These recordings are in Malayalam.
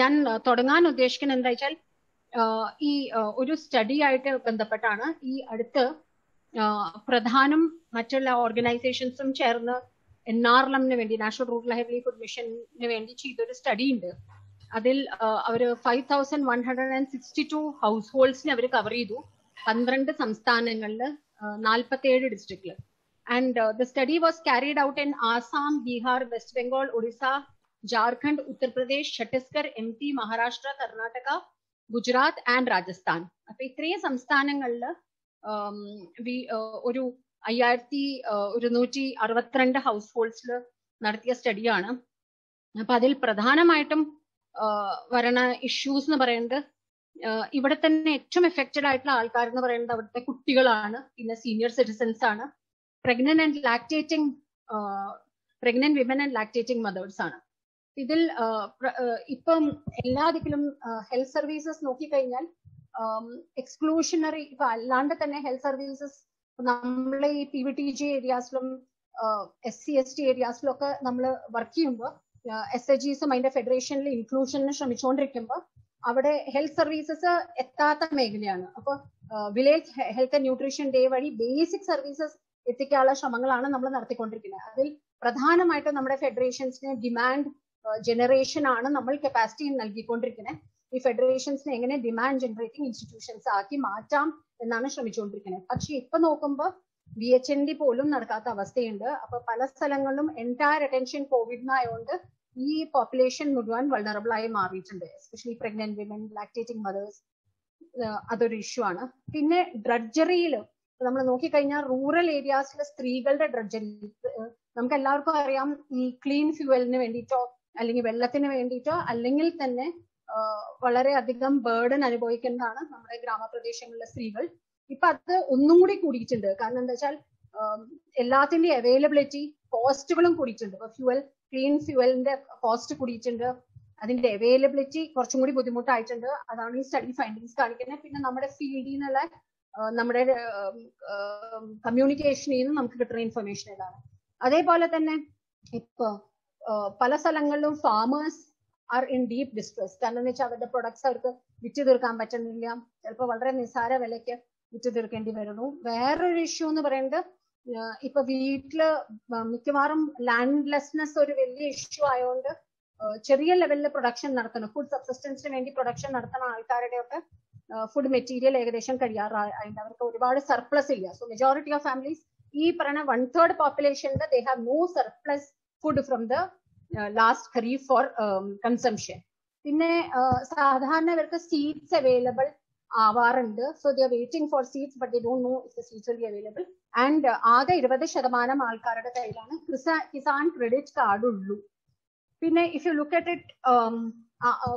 ഞാൻ തുടങ്ങാൻ ഉദ്ദേശിക്കുന്നത് എന്താ വെച്ചാൽ ഈ ഒരു സ്റ്റഡി ആയിട്ട് ബന്ധപ്പെട്ടാണ് ഈ അടുത്ത് പ്രധാനം മറ്റുള്ള ഓർഗനൈസേഷൻസും ചേർന്ന് എൻ ആർ എമ്മിന് വേണ്ടി നാഷണൽ റൂറൽ ലൈവ്ലിഹുഡ് മിഷന് വേണ്ടി ചെയ്തൊരു സ്റ്റഡി ഉണ്ട്. അതിൽ അവർ five thousand one hundred and sixty two house ഹോൾഡ്സിനെ അവർ കവർ ചെയ്തു. പന്ത്രണ്ട് സംസ്ഥാനങ്ങളിൽ നാൽപ്പത്തി ഏഴ് ഡിസ്ട്രിക്റ്റിൽ and the study was carried out in Assam Bihar West Bengal Odisha Jharkhand Uttar Pradesh Chhattisgarh M P Maharashtra Karnataka Gujarat and Rajasthan. അപ്പൊ ഇത്രയും സംസ്ഥാനങ്ങളിൽ ഒരു അയ്യായിരത്തി ഒരുന്നൂറ്റി അറുപത്തിരണ്ട് ഹൗസ് ഹോൾഡ്സിൽ നടത്തിയ സ്റ്റഡിയാണ് അപ്പൊ അതിൽ പ്രധാനമായിട്ടും വരണ ഇഷ്യൂസ് എന്ന് പറയുന്നത് ഇവിടെ തന്നെ ഏറ്റവും എഫക്റ്റഡ് ആയിട്ടുള്ള ആൾക്കാർ എന്ന് പറയുന്നത് അവിടുത്തെ കുട്ടികളാണ്. പിന്നെ സീനിയർ സിറ്റിസൺസ് ആണ്. Pregnant and lactating pregnant women and lactating mothers ആണ്. ഇതിൽ ഇപ്പം എല്ലാ ദിക്കിലും ഹെൽത്ത് സർവീസസ് നോക്കിക്കഴിഞ്ഞാൽ എക്സ്ക്ലൂഷണറി ഇപ്പൊ അല്ലാണ്ട് തന്നെ ഹെൽത്ത് സർവീസസ് നമ്മളെ ഈ പി വി ടി ജി ഏരിയാസിലും എസ് സി എസ് ടി ഏരിയാസിലും ഒക്കെ നമ്മൾ വർക്ക് ചെയ്യുമ്പോൾ എസ് എ ജിസും അതിന്റെ ഫെഡറേഷനിൽ ഇൻക്ലൂഷന് ശ്രമിച്ചുകൊണ്ടിരിക്കുമ്പോൾ അവിടെ ഹെൽത്ത് സർവീസസ് എത്താത്ത മേഖലയാണ്. അപ്പോൾ village health and nutrition day വഴി ബേസിക് സർവീസസ് എത്തിക്കാനുള്ള ശ്രമങ്ങളാണ് നമ്മൾ നടത്തിക്കൊണ്ടിരിക്കുന്നത്. അതിൽ പ്രധാനമായിട്ടും നമ്മുടെ ഫെഡറേഷൻസിന് ഡിമാൻഡ് ജനറേഷൻ ആണ് നമ്മൾ കപ്പാസിറ്റി നൽകിക്കൊണ്ടിരിക്കുന്നത് ഈ ഫെഡറേഷൻസിനെ എങ്ങനെ ഡിമാൻഡ് ജനറേറ്റിംഗ് ഇൻസ്റ്റിറ്റ്യൂഷൻസ് ആക്കി മാറ്റാം എന്നാണ് ശ്രമിച്ചുകൊണ്ടിരിക്കുന്നത് പക്ഷെ ഇപ്പൊ നോക്കുമ്പോൾ ബി എച്ച് എൻ ഡി പോലും നടക്കാത്ത അവസ്ഥയുണ്ട്. അപ്പൊ പല സ്ഥലങ്ങളിലും എന്റയർ അറ്റൻഷൻ കോവിഡിനായതുകൊണ്ട് ഈ പോപ്പുലേഷൻ മുഴുവൻ വൾണറബിൾ ആയി മാറിയിട്ടുണ്ട്. Especially pregnant women lactating mothers അതൊരു ഇഷ്യൂ ആണ്. പിന്നെ ഡ്രഡ്ജറിയിൽ നമ്മൾ നോക്കിക്കഴിഞ്ഞാൽ റൂറൽ ഏരിയാസിലെ സ്ത്രീകളുടെ ഡ്രഡ്ജറി നമുക്ക് എല്ലാവർക്കും അറിയാം ഈ ക്ലീൻ ഫ്യൂവലിന് വേണ്ടിയിട്ടോ അല്ലെങ്കിൽ വെള്ളത്തിന് വേണ്ടിയിട്ടോ അല്ലെങ്കിൽ തന്നെ വളരെ അധികം ബേർഡൻ അനുഭവിക്കുന്നതാണ് നമ്മുടെ ഗ്രാമപ്രദേശങ്ങളിലെ സ്ത്രീകൾ. ഇപ്പൊ അത് ഒന്നും കൂടി കൂടിയിട്ടുണ്ട്. കാരണം എന്താ വെച്ചാൽ എല്ലാത്തിന്റെയും അവൈലബിലിറ്റി കോസ്റ്റുകളും കൂടിയിട്ടുണ്ട്. ഇപ്പൊ ഫ്യൂവൽ ക്ലീൻ ഫ്യൂവലിന്റെ കോസ്റ്റ് കൂടിയിട്ടുണ്ട്. അതിന്റെ അവൈലബിലിറ്റി കുറച്ചും കൂടി ബുദ്ധിമുട്ടായിട്ടുണ്ട്. അതാണ് ഈ സ്റ്റഡി ഫൈൻഡിങ്സ് കാണിക്കുന്നത്. പിന്നെ നമ്മുടെ ഫീൽഡിൽ നിന്നുള്ള നമ്മുടെ കമ്മ്യൂണിക്കേഷനിൽ നിന്ന് നമുക്ക് കിട്ടുന്ന ഇൻഫർമേഷൻ ഇതാണ്. അതേപോലെ തന്നെ ഇപ്പൊ പല സ്ഥലങ്ങളിലും farmers are in deep distress കാരണം എന്ന് വെച്ചാൽ അവരുടെ പ്രൊഡക്ട്സ് അവർക്ക് വിറ്റ് തീർക്കാൻ പറ്റുന്നില്ല. ചിലപ്പോൾ വളരെ നിസ്സാര വിലയ്ക്ക് വിറ്റ് തീർക്കേണ്ടി വരുന്നു. വേറൊരു ഇഷ്യൂ എന്ന് പറയുന്നത് ഇപ്പൊ വീട്ടിൽ മിക്കവാറും ലാൻഡ്ലെസ്നെസ് ഒരു വലിയ ഇഷ്യൂ ആയതുകൊണ്ട് ചെറിയ ലെവലിൽ പ്രൊഡക്ഷൻ നടത്തണം. ഫുഡ് സബ്സിസ്റ്റൻസിന് വേണ്ടി പ്രൊഡക്ഷൻ നടത്തുന്ന ആൾക്കാരുടെ ഒക്കെ ഫുഡ് മെറ്റീരിയൽ ഏകദേശം കഴിയാറായിട്ട് അവർക്ക് ഒരുപാട് സർപ്ലസ് ഇല്ല. സോ മെജോറിറ്റി ഓഫ് ഫാമിലീസ് ഈ പറയുന്ന one third പോപ്പുലേഷനിൽ they have no surplus food from last kharif for for consumption പിന്നെ സാധാരണ ഇവർക്ക് seats available ആവാറുണ്ട്. So they are waiting for seats but don't know if they will be available and ആകെ ഇരുപത് ശതമാനം ആൾക്കാരുടെ കയ്യിലാണ് കിസാൻ ക്രെഡിറ്റ് കാർഡ് ഉള്ളൂ. പിന്നെ if you look at it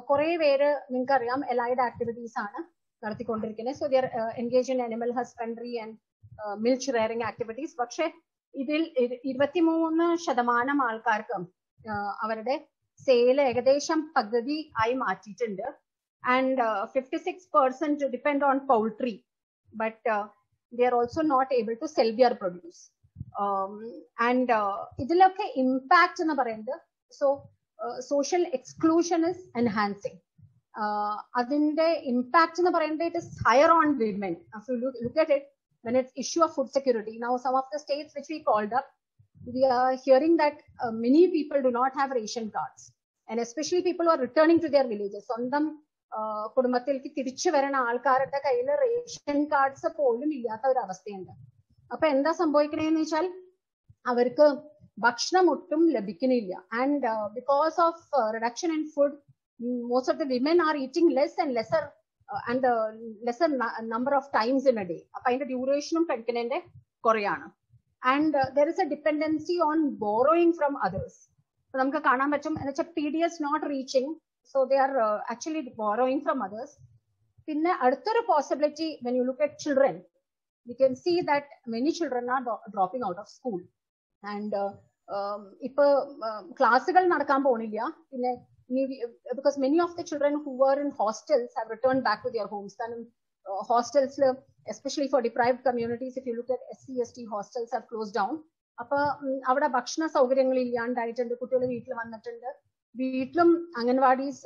കുറെ പേര് നിങ്ങൾക്ക് അറിയാം എലൈഡ് ആക്ടിവിറ്റീസ് ആണ് നടത്തിക്കൊണ്ടിരിക്കുന്നത്. So they are engaged in animal husbandry and milch rearing activities പക്ഷെ ഇതിൽ ഇരുപത്തിമൂന്ന് ശതമാനം ആൾക്കാർക്ക് അവരുടെ സെയിൽ ഏകദേശം പകുതി ആയി മാറ്റിയിട്ടുണ്ട്. And fifty six percent depend on poultry but they are also not able to sell their produce and ഇതിലൊക്കെ ഇമ്പാക്ട് എന്ന് പറയുന്നത് so social exclusion is enhancing അതിന്റെ ഇമ്പാക്ട് എന്ന് പറയുന്നത് it is higher on women look at it when it's issue of food security. Now, some of the states which we called up, we are hearing that uh, many people do not have ration cards. And especially people who are returning to their villages. സ്വന്തം കുടുംബത്തിലേക്ക് തിരിച്ചു വരുന്ന ആൾക്കാരുടെ കയ്യിൽ റേഷൻ കാർഡ്സ് പോലും ഇല്ലാത്ത ഒരു അവസ്ഥയുണ്ട് അപ്പൊ എന്താ സംഭവിക്കണേന്ന് വെച്ചാൽ അവർക്ക് ഭക്ഷണം ഒട്ടും ലഭിക്കുന്നില്ല and because of reduction in food most of the women are eating less and lesser and the lesser number of times in a day അപ്പൊ അതിന്റെ ഡ്യൂറേഷനും കഴിക്കുന്നതിന്റെ കുറയാണ് and there is a dependency on borrowing from others നമുക്ക് കാണാൻ പറ്റും എന്ന് വെച്ചാൽ P D S not reaching so they are actually borrowing from others പിന്നെ അടുത്തൊരു possibility when you look at children you can see that many children are dropping out of school and ഇപ്പൊ ക്ലാസ്സുകൾ നടക്കാൻ പോണില്ല. പിന്നെ because many of the children who were in hostels have returned back to their homes. And uh, hostels, especially for deprived communities, if you look at SC, ST hostels have closed down. അപ്പൊ അവിടെ ഭക്ഷണ സൗകര്യങ്ങൾ ഇല്ലാണ്ടായിട്ടുണ്ട് കുട്ടികൾ വീട്ടിൽ വന്നിട്ടുണ്ട് വീട്ടിലും anganwadis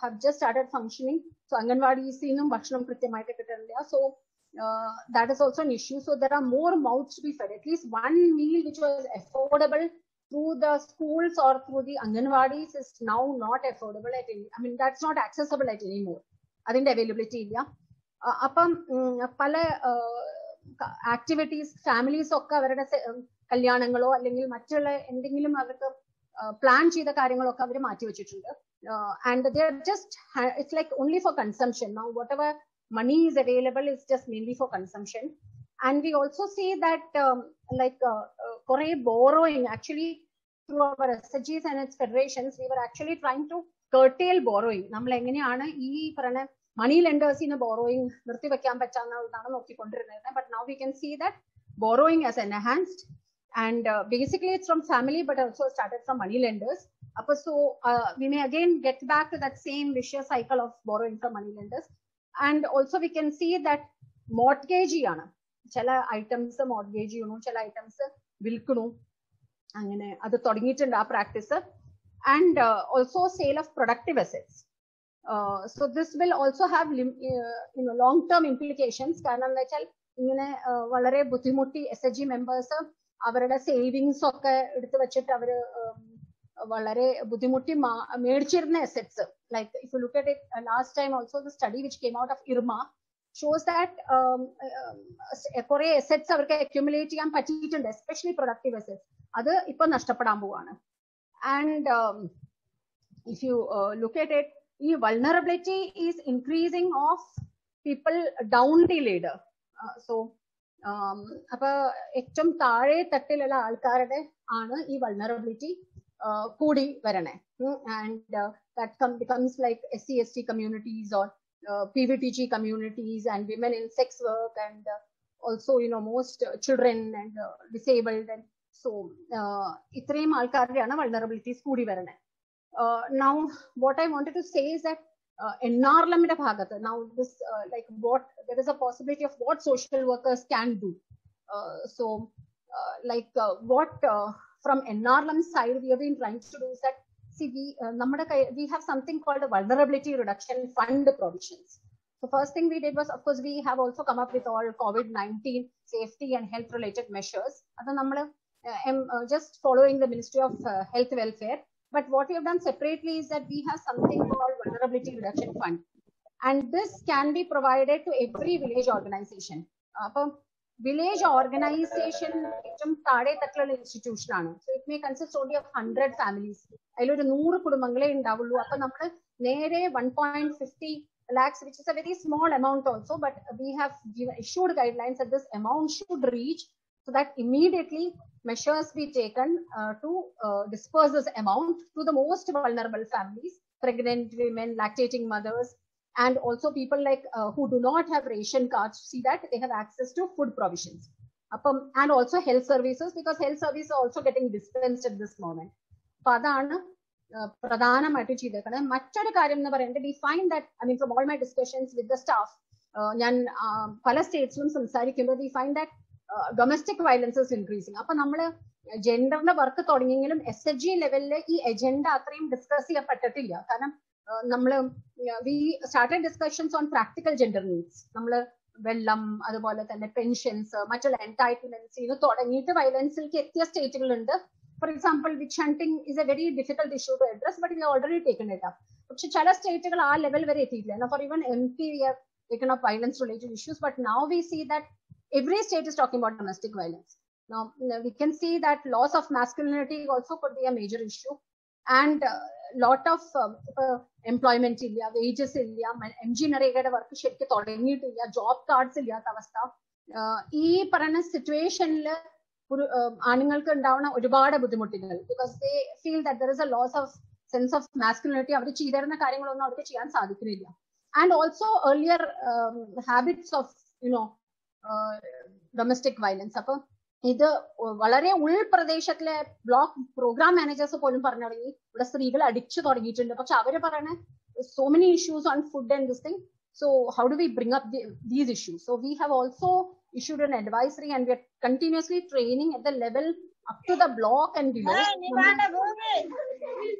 have just started functioning so അംഗൻവാടീസിൽ നിന്നും ഭക്ഷണം കൃത്യമായിട്ട് കിട്ടുന്നില്ല so that is also an issue. So there are more mouths to be fed. At least one meal which was affordable Through the schools or through the Anganwadis is now not affordable at any. I mean, that's not accessible at anymore. അതിന്റെ അവൈലബിലിറ്റി ഇല്ല അപ്പം പല ആക്ടിവിറ്റീസ് ഫാമിലീസ് ഒക്കെ അവരുടെ കല്യാണങ്ങളോ അല്ലെങ്കിൽ മറ്റുള്ള എന്തെങ്കിലും അവർക്ക് പ്ലാൻ ചെയ്ത കാര്യങ്ങളൊക്കെ അവർ മാറ്റി വെച്ചിട്ടുണ്ട് and there just it's like only for consumption now whatever money is available is just mainly for consumption and we also see that um, like uh, uh, kore borrowing actually through our SHGs and its federations we were actually trying to curtail borrowing നമ്മൾ എങ്ങനെയാണ് ഈ പറഞ്ഞ മണി ലെൻഡേഴ്സിന് borrowing നിർത്തിവെക്കാൻ പറ്റാവുന്നതാണ് നോക്കിക്കൊണ്ടിരുന്നത് but now we can see that borrowing has enhanced and uh, basically it's from family but also started from money lenders Upper, so uh, we may again get back to that same vicious cycle of borrowing from money lenders and also we can see that mortgage ആണ് ചില ഐറ്റംസ് മോർഗേജ് ചെയ്യണു ചില ഐറ്റംസ് വിൽക്കണു അങ്ങനെ അത് തുടങ്ങിയിട്ടുണ്ട് ആ practice and also sale of productive assets so this will also have long term implications കാരണം എന്താ വെച്ചാൽ ഇങ്ങനെ uh, വളരെ ബുദ്ധിമുട്ടി എസ് എച്ച് ജി മെമ്പേഴ്സ് അവരുടെ സേവിങ്സ് ഒക്കെ എടുത്തു വെച്ചിട്ട് അവർ um, വളരെ ബുദ്ധിമുട്ടി മേടിച്ചിരുന്ന assets like if you look at it last time also the study which came out of IRMA shows that കുറെ അസെറ്റ്സ് അവർക്ക് അക്യുമുലേറ്റ് ചെയ്യാൻ പറ്റിയിട്ടുണ്ട് എസ്പെഷ്യലി പ്രൊഡക്റ്റീവ് അസെറ്റ്സ് അത് ഇപ്പൊ നഷ്ടപ്പെടാൻ പോവാണ്. And if you look at it ഈ vulnerability is increasing of people down the leader so അപ്പൊ ഏറ്റവും താഴെ തട്ടിലുള്ള ആൾക്കാരുടെ ആണ് ഈ വൾണറബിലിറ്റി കൂടി വരണേ. And that come becomes like S C S T communities or P V T G communities and women in sex work and also you know most children and disabled and so ഇത്രയും ആൾക്കാരുടെയാണ് വൾണറബിലിറ്റീസ് കൂടി വരണേ now what I wanted to say is that എൻആർലമിന്റെ ഭാഗത്ത് now this like what there is a possibility of what social workers can do so like what from NRLM side, we have been trying to do is that, See, we, uh, we have something called a vulnerability reduction fund provisions. So first thing we did was, of course, we have also come up with all COVID-19 safety and health related measures. I'm uh, uh, just following the Ministry of uh, Health Welfare. But what we have done separately is that we have something called Vulnerability Reduction Fund. And this can be provided to every village organization അപ്പം വില്ലേജ് ഓർഗനൈസേഷൻ ഏറ്റവും താഴെ തട്ടിലുള്ള ഇൻസ്റ്റിറ്റ്യൂഷൻ ആണ് so it may consist only of hundred families അതിലൊരു നൂറ് കുടുംബങ്ങളെ ഉണ്ടാവുള്ളൂ അപ്പൊ നമ്മൾ നേരെ one point fifty lakhs which is a very small amount also but we have issued guidelines that this amount should reach so that immediately measures be taken uh, to uh, disperse this amount to the most vulnerable families, pregnant women, lactating mothers, and also people like uh, who do not have ration cards see that they have access to food provisions. അപ്പം and also health services because health services are also getting dispensed at this moment. അപ്പൊ അതാണ് uh, പ്രധാനമായിട്ടും ചെയ്തേക്കുന്നത് മറ്റൊരു കാര്യം എന്ന് പറയുന്നത് we find that I mean from all my discussions with the staff ഞാൻ uh, പല സ്റ്റേറ്റ്സിലും സംസാരിക്കുമ്പോൾ we find that domestic violences increasing അപ്പൊ നമ്മൾ ജെൻഡറിന്റെ വർക്ക് തുടങ്ങിയെങ്കിലും എസ് എച്ച് ജി ലെവലിൽ ഈ എജൻഡ അത്രയും ഡിസ്കസ് ചെയ്യപ്പെട്ടിട്ടില്ല. കാരണം നമ്മൾ we started discussions on practical gender needs നമ്മൾ വെള്ളം അതുപോലെ തന്നെ പെൻഷൻസ് മറ്റുള്ള എൻടൈറ്റ്മെന്റ്സ് ഇത് തുടങ്ങിയിട്ട് വയലൻസിലേക്ക് എത്തിയ സ്റ്റേറ്റുകളുണ്ട് for example witch hunting is a very difficult issue to address but ഇത് ഓൾറെഡി ടേക്കൺ ഇട്ട് പക്ഷെ ചില സ്റ്റേറ്റുകൾ ആ ലെവൽ വരെ എത്തിയിട്ടില്ല. For even M P taken up violence related issues but now we see that every state is talking about domestic violence Now, we that loss of masculinity also could be a major issue. And uh, lot of ഇപ്പൊ എംപ്ലോയ്മെന്റ് ഇല്ല വേജസ് ഇല്ല എം ജി നരേഗയുടെ വർക്ക് ശരിക്കും തുടങ്ങിയിട്ടില്ല ജോബ് കാർഡ്സ് ഇല്ലാത്ത അവസ്ഥ. ഈ പറയുന്ന സിറ്റുവേഷനിൽ ആണുങ്ങൾക്ക് ഉണ്ടാവുന്ന ഒരുപാട് ബുദ്ധിമുട്ടുകൾ. Because they feel that there is a loss of sense of masculinity അവർ ചെയ്തിരുന്ന കാര്യങ്ങളൊന്നും അവർക്ക് ചെയ്യാൻ സാധിക്കുന്നില്ല. And also earlier habits of you know domestic violence അപ്പൊ ഇത് വളരെ ഉൾപ്രദേശത്തിലെ ബ്ലോക്ക് പ്രോഗ്രാം മാനേജേഴ്സ് പോലും പറഞ്ഞു തുടങ്ങി. ഇവിടെ സ്ത്രീകൾ അടിച്ചു തുടങ്ങിയിട്ടുണ്ട്. പക്ഷെ അവർ പറയണ so many issues on food and this thing so how do we bring up these issues so we have also issued an advisory and we are continuously training at the level up to the block and below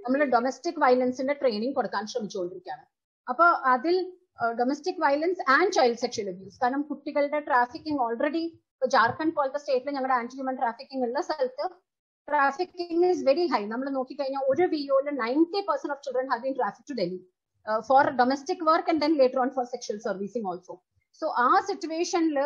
നമ്മൾ ഡൊമസ്റ്റിക് വയലൻസിന്റെ ട്രെയിനിങ് കൊടുക്കാൻ ശ്രമിച്ചുകൊണ്ടിരിക്കുകയാണ്. അപ്പൊ അതിൽ domestic violence and child sexual abuse കാരണം കുട്ടികളുടെ ട്രാഫിക്കിംഗ് ഓൾറെഡി ജാർഖണ്ഡ് പോലത്തെ സ്റ്റേറ്റിൽ ഞങ്ങളുടെ ആന്റി ഹ്യൂമൻ ട്രാഫിക്കിംഗ് ഉള്ള സ്ഥലത്ത് ട്രാഫിക്കിംഗ് ഇസ് വെരി ഹൈ നമ്മൾ നോക്കിക്കഴിഞ്ഞാൽ ഒരു വിഒയിൽ ninety percent of children have been traffic to Delhi for domestic work and then later on for sexual servicing also so ആ സിറ്റുവേഷനിൽ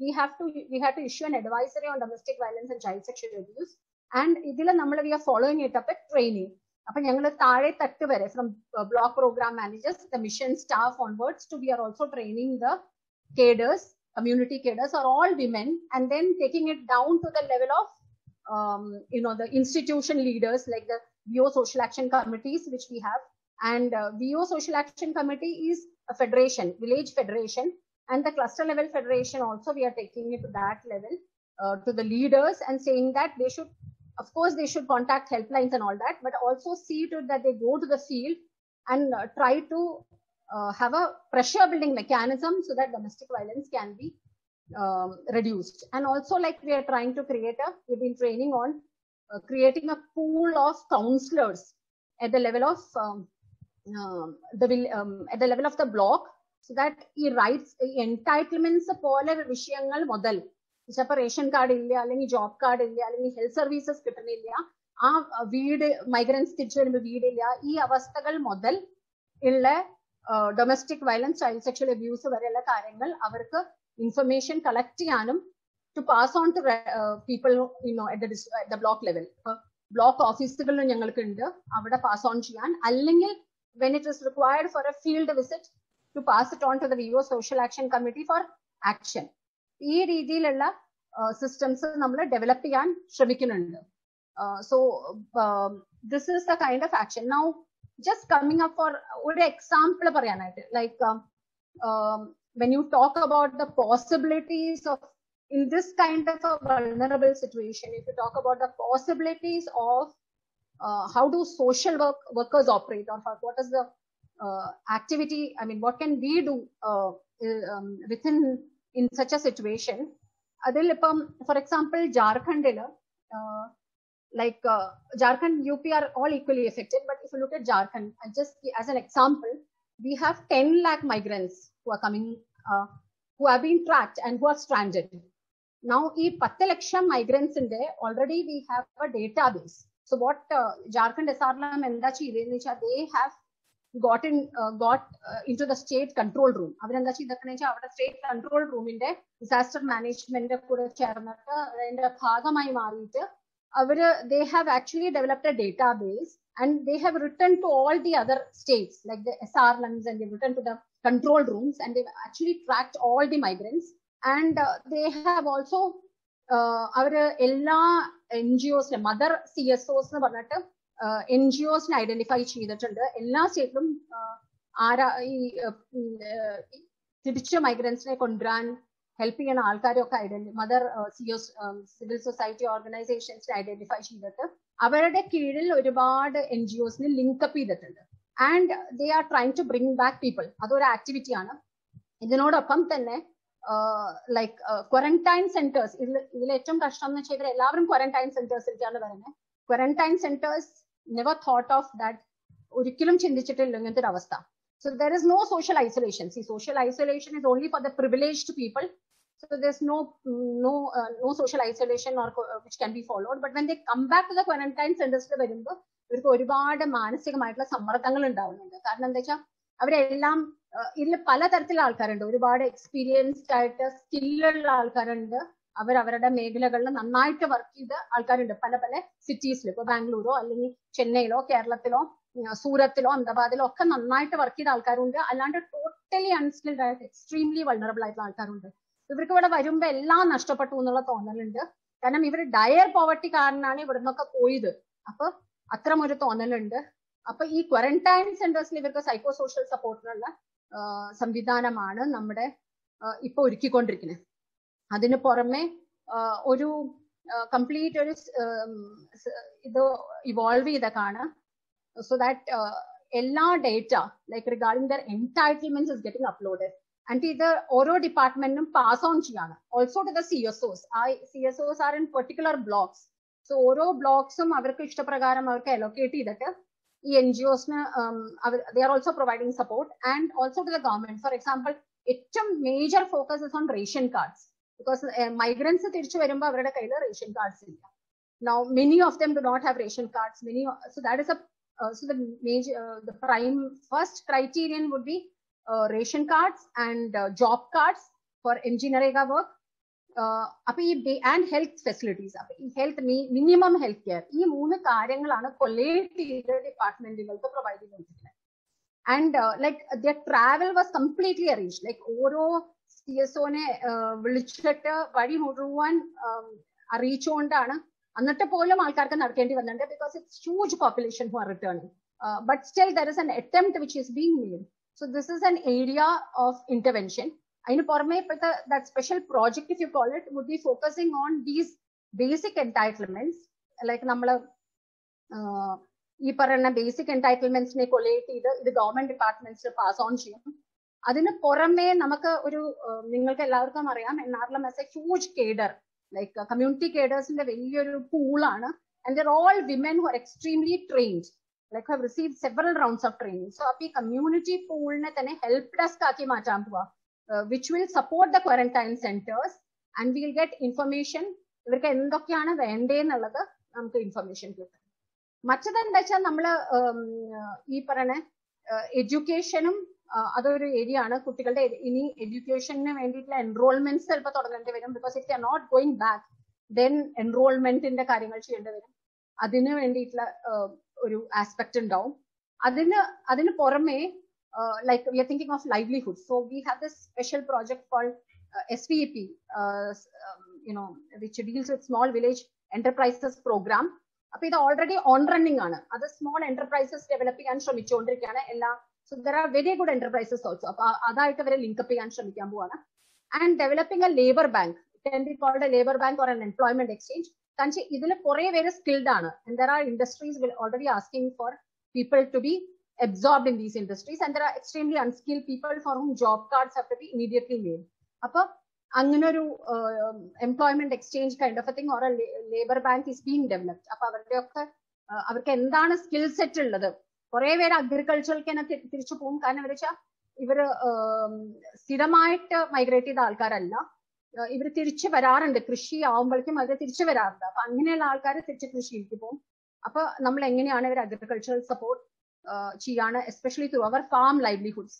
we have to we have to issue an advisory on domestic violence and child sexual abuse and ഇതിൽ നമ്മൾ വി ആർ ഫോളോയിങ് ഇട്ട് അപ്പൊ ട്രെയിനിങ് അപ്പൊ ഞങ്ങൾ താഴെ തട്ട് വരെ from block program managers the mission staff onwards to we are also training the cadres community cadres are all women and then taking it down to the level of um, you know the institution leaders like the VO social action committees which we have. And uh, VO social action committee is a federation village federation. And the cluster level federation also we are taking it to that level uh, to the leaders and saying that they should of course they should contact helplines and all that but also see to that they go to the field and uh, try to uh, have a pressure building mechanism so that domestic violence can be um, reduced and also like we are trying to create a we've been training on uh, creating a pool of counselors at the level of um, um, the will- um, at the level of the block so that ഈ റൈറ്റ്സ് എൻടൈറ്റിൽമെന്റ്സ് പോലെ വിഷയങ്ങൾ മുതൽ ചിലപ്പോൾ റേഷൻ കാർഡ് ഇല്ല അല്ലെങ്കിൽ ജോബ് കാർഡ് ഇല്ല അല്ലെങ്കിൽ ഹെൽത്ത് സർവീസസ് കിട്ടുന്നില്ല ആ വീട് മൈഗ്രൻസ് തിരിച്ചു വരുമ്പോൾ വീടില്ല ഈ അവസ്ഥകൾ മുതൽ ഉള്ള domestic violence child sexual abuse വരെയുള്ള കാര്യങ്ങൾ അവർക്ക് ഇൻഫർമേഷൻ കളക്ട് ചെയ്യാനും to pass on to people you know at the block level block ഓഫീസുകളിലും ഞങ്ങൾക്ക് ഉണ്ട് അവിടെ പാസ് ഓൺ ചെയ്യാൻ. അല്ലെങ്കിൽ when it is required for a field visit to pass it on to the VO social action committee for action ഈ രീതിയിലുള്ള സിസ്റ്റംസ് നമ്മൾ ഡെവലപ്പ് ചെയ്യാൻ ശ്രമിക്കുന്നുണ്ട്. So this is the kind of action now just coming up four ഒരു എക്സാമ്പിൾ പറയാനായിട്ട് like when you talk about the possibilities of in this kind of a vulnerable situation, if you talk about the possibilities of uh, how do social work workers operate, or how, what is the uh, activity? I mean, what can we do uh, um, within in such a situation? അതിൽ ഇപ്പം ഫോർ എക്സാമ്പിൾ ജാർഖണ്ഡില് like uh, Jharkhand, UP are all equally affected. But if you look at Jharkhand, and just as an example, we have 10 lakh migrants who are coming, uh, who have been tracked and who are stranded. Now, ഈ പത്ത് ലക്ഷം മൈഗ്രൻസിന്റെ already we have a data base so what Jharkhand S R M എന്താ ചെയ്തതെന്ന് വെച്ചാൽ they have got in got into the state control room അവരെന്താ ചെയ്തേക്കണെന്ന് വെച്ചാൽ അവിടെ സ്റ്റേറ്റ് കൺട്രോൾ റൂമിന്റെ ഡിസാസ്റ്റർ മാനേജ്മെന്റ് കൂടെ ചേർന്നിട്ട് അതിന്റെ ഭാഗമായി മാറിയിട്ട് അവര് they have actually developed a data base and they have written to all the other states like the SRLMs and they've written to the control rooms and they've actually tracked all the migrants and uh, they have also അവര് എല്ലാ N G ഒസിലെ mother C S ഒസ് എന്ന് പറഞ്ഞിട്ട് എൻ ജി ഒസിനെ ഐഡന്റിഫൈ ചെയ്തിട്ടുണ്ട് എല്ലാ സ്റ്റേറ്റിലും ആരാ ഈ തിരിച്ച് മൈഗ്രൻസിനെ കൊണ്ടുവരാൻ ഹെൽപ്പ് ചെയ്യുന്ന ആൾക്കാരൊക്കെ identity mother C Os civil society organisations identify ചെയ്തിട്ട് അവരുടെ കീഴിൽ ഒരുപാട് എൻ ജി ഒസിന് ലിങ്കപ്പ് ചെയ്തിട്ടുണ്ട്. And they are trying to bring back people അതൊരു ആക്ടിവിറ്റി ആണ്. ഇതിനോടൊപ്പം തന്നെ ലൈക്ക് ക്വാറന്റൈൻ സെന്റേഴ്സ് ഇതിൽ ഇതിൽ ഏറ്റവും കഷ്ടം എന്ന് വെച്ചാൽ ഇവർ എല്ലാവരും ക്വാറന്റൈൻ സെന്റേഴ്സിലേക്കാണ് വരുന്നത് quarantine centres never thought of that ഒരിക്കലും ചിന്തിച്ചിട്ടില്ല ഇങ്ങനത്തെ ഒരു അവസ്ഥ. So there is no social isolation see social isolation is only for the privileged people So there's no no uh, no social isolation or uh, which can be followed. But when they come back to the quarantine centers വരുമ്പോൾ ഇവർക്ക് ഒരുപാട് മാനസികമായിട്ടുള്ള സമ്മർദ്ദങ്ങൾ ഉണ്ടാവുന്നുണ്ട്. കാരണം എന്താ വെച്ചാൽ അവരെല്ലാം ഇതിൽ പലതരത്തിലുള്ള ആൾക്കാരുണ്ട്. ഒരുപാട് എക്സ്പീരിയൻസ്ഡ് ആയിട്ട് സ്കില്ലുള്ള ആൾക്കാരുണ്ട്. അവർ അവരുടെ മേഖലകളിൽ നന്നായിട്ട് വർക്ക് ചെയ്ത ആൾക്കാരുണ്ട്. പല പല സിറ്റീസിൽ ഇപ്പൊ ബാംഗ്ലൂരോ അല്ലെങ്കിൽ ചെന്നൈയിലോ കേരളത്തിലോ സൂറത്തിലോ അഹമ്മദാബാദിലോ ഒക്കെ നന്നായിട്ട് വർക്ക് ചെയ്ത ആൾക്കാരുണ്ട്. അല്ലാണ്ട് ടോട്ടലി അൺസ്കിൽഡ് ആയിട്ട് എക്സ്ട്രീംലി വൾണറബിൾ ആയിട്ടുള്ള ആൾക്കാരുണ്ട്. ഇവർക്ക് ഇവിടെ വരുമ്പോ എല്ലാം നഷ്ടപ്പെട്ടു എന്നുള്ള തോന്നലുണ്ട്. കാരണം ഇവർ ഡയർ പോവർട്ടി കാരണമാണ് ഇവിടെ നിന്നൊക്കെ പോയത്. അപ്പൊ അത്തരം ഒരു തോന്നലുണ്ട്. അപ്പൊ ഈ ക്വാറന്റൈൻ സെന്റേഴ്സിൽ ഇവർക്ക് സൈക്കോ സോഷ്യൽ സപ്പോർട്ടിനുള്ള സംവിധാനമാണ് നമ്മുടെ ഇപ്പൊ ഒരുക്കിക്കൊണ്ടിരിക്കുന്നത് അതിന് പുറമെ ഒരു കംപ്ലീറ്റ് ഒരു ഇത് ഇവോൾവ് ചെയ്തൊക്കെയാണ് സോ ദാറ്റ് എല്ലാ data like regarding their entitlements is getting uploaded and ഇത് ഓരോ ഡിപ്പാർട്ട്മെന്റിനും പാസ് ഓൺ ചെയ്യാണ് also to the C S Os ആ C S Os are in particular blocks so ഓരോ ബ്ലോക്സും അവർക്ക് ഇഷ്ടപ്രകാരം അവർക്ക് അലോക്കേറ്റ് ചെയ്തിട്ട് ഈ N G ഒസിന് they are also providing support and also to the government for example ഏറ്റവും major focus is on ration cards because migrants തിരിച്ചു വരുമ്പോൾ അവരുടെ കയ്യിൽ റേഷൻ കാർഡ്സ് ഇല്ല. Now many of them do not have ration cards many so that is a so the major the prime first criterion would be ration cards and job cards for M G NREGA work അപ്പൊ ഈ ആൻഡ് ഹെൽത്ത് ഫെസിലിറ്റീസ് അപ്പൊ ഈ ഹെൽത്ത് മിനിമം ഹെൽത്ത് കെയർ ഈ മൂന്ന് കാര്യങ്ങളാണ് കൊല്ലേറ്റ് ചെയ്ത ഡിപ്പാർട്ട്മെന്റുകൾക്ക് പ്രൊവൈഡ് ചെയ്തിട്ടുള്ളത് and like the travel was completely arrange like ഓരോ സി എസ് ഒനെ വിളിച്ചിട്ട് വഴി മുഴുവൻ അറിയിച്ചുകൊണ്ടാണ് എന്നിട്ട് പോലും ആൾക്കാർക്ക് നടക്കേണ്ടി വന്നിട്ടുണ്ട് because it's huge population for returning but still there is an attempt which is being made so this is an area of intervention അതിന് പുറമെ ഇപ്പോഴത്തെ that special project if you call it would be focusing on these basic entitlements like നമ്മൾ ഈ പറയുന്ന ബേസിക് എൻടൈറ്റിൽമെന്റ്സിനെ കൊലേറ്റ് ചെയ്ത് ഇത് ഗവൺമെന്റ് ഡിപ്പാർട്ട്മെന്റ്സ് പാസ് ഓൺ ചെയ്യും. അതിന് പുറമെ നമുക്ക് ഒരു നിങ്ങൾക്ക് എല്ലാവർക്കും അറിയാം N R M S a huge cadre like community കേഡേഴ്സിന്റെ വലിയൊരു പൂളാണ് and there all women who are extremely trained like have receive several rounds of training so അപ്പൊ ഈ കമ്മ്യൂണിറ്റി പൂളിനെ തന്നെ ഹെൽപ്പ് ഡെസ്ക് ആക്കി മാറ്റാൻ പോവാ which will support the quarantine centres and will get information ഇവർക്ക് എന്തൊക്കെയാണ് വേണ്ടതെന്നുള്ളത് നമുക്ക് ഇൻഫർമേഷൻ കിട്ടും. മറ്റത് എന്താ വെച്ചാൽ നമ്മൾ ഈ പറയണ എഡ്യൂക്കേഷനും അതൊരു ഏരിയ ആണ്. കുട്ടികളുടെ ഇനി എഡ്യൂക്കേഷന് വേണ്ടിയിട്ടുള്ള എൻറോൾമെന്റ്സ് ചിലപ്പോൾ തുടങ്ങേണ്ടി വരും. Because if are not going back then എൻറോൾമെന്റിന്റെ കാര്യങ്ങൾ ചെയ്യേണ്ടി വരും. അതിന് വേണ്ടിയിട്ടുള്ള ഒരു ആസ്പെക്ട് ഉണ്ടാവും. അതിന് അതിന് പുറമെ like we are thinking of livelihood so we have this special project called S V P you know which deals with small village enterprises programme അപ്പൊ ഇത് ഓൾറെഡി ഓൺ റണ്ണിംഗ് ആണ്. അത് സ്മോൾ എന്റർപ്രൈസസ് ഡെവലപ്പ് ചെയ്യാൻ ശ്രമിച്ചുകൊണ്ടിരിക്കുകയാണ്. എല്ലാ so there are very good enterprises also അപ്പൊ അതായിട്ട് അവരെ ലിങ്കപ്പ് ചെയ്യാൻ ശ്രമിക്കാൻ പോവാണ്. And developing a labour bank can be called a labour bank or an employment exchange കാരണം ഇതിൽ കുറെ പേര് സ്കിൽഡ് ആണ്. And there are industries will already asking for people to be absorbed in these industries. And there are extremely unskilled people for whom job cards have to be immediately made അപ്പൊ അങ്ങനെ ഒരു employment exchange kind of thing or labour bank is being developed അപ്പൊ അവരുടെ ഒക്കെ അവർക്ക് എന്താണ് സ്കിൽ സെറ്റ് ഉള്ളത്? കുറെ പേര് അഗ്രികൾച്ചറിലേക്ക് തന്നെ തിരിച്ചു പോകും കാരണം എന്താ വെച്ചാൽ ഇവർ സ്ഥിരമായിട്ട് മൈഗ്രേറ്റ് ചെയ്ത ആൾക്കാരല്ല. ഇവർ തിരിച്ചു വരാറുണ്ട്. കൃഷി ആവുമ്പോഴേക്കും അവർ തിരിച്ചു വരാറുണ്ട്. അപ്പൊ അങ്ങനെയുള്ള ആൾക്കാർ തിരിച്ച് കൃഷിയിലേക്ക് പോകും അപ്പൊ നമ്മൾ എങ്ങനെയാണ് ഇവർ അഗ്രികൾച്ചറൽ സപ്പോർട്ട് ചെയ്യാണ് especially through our farm livelihoods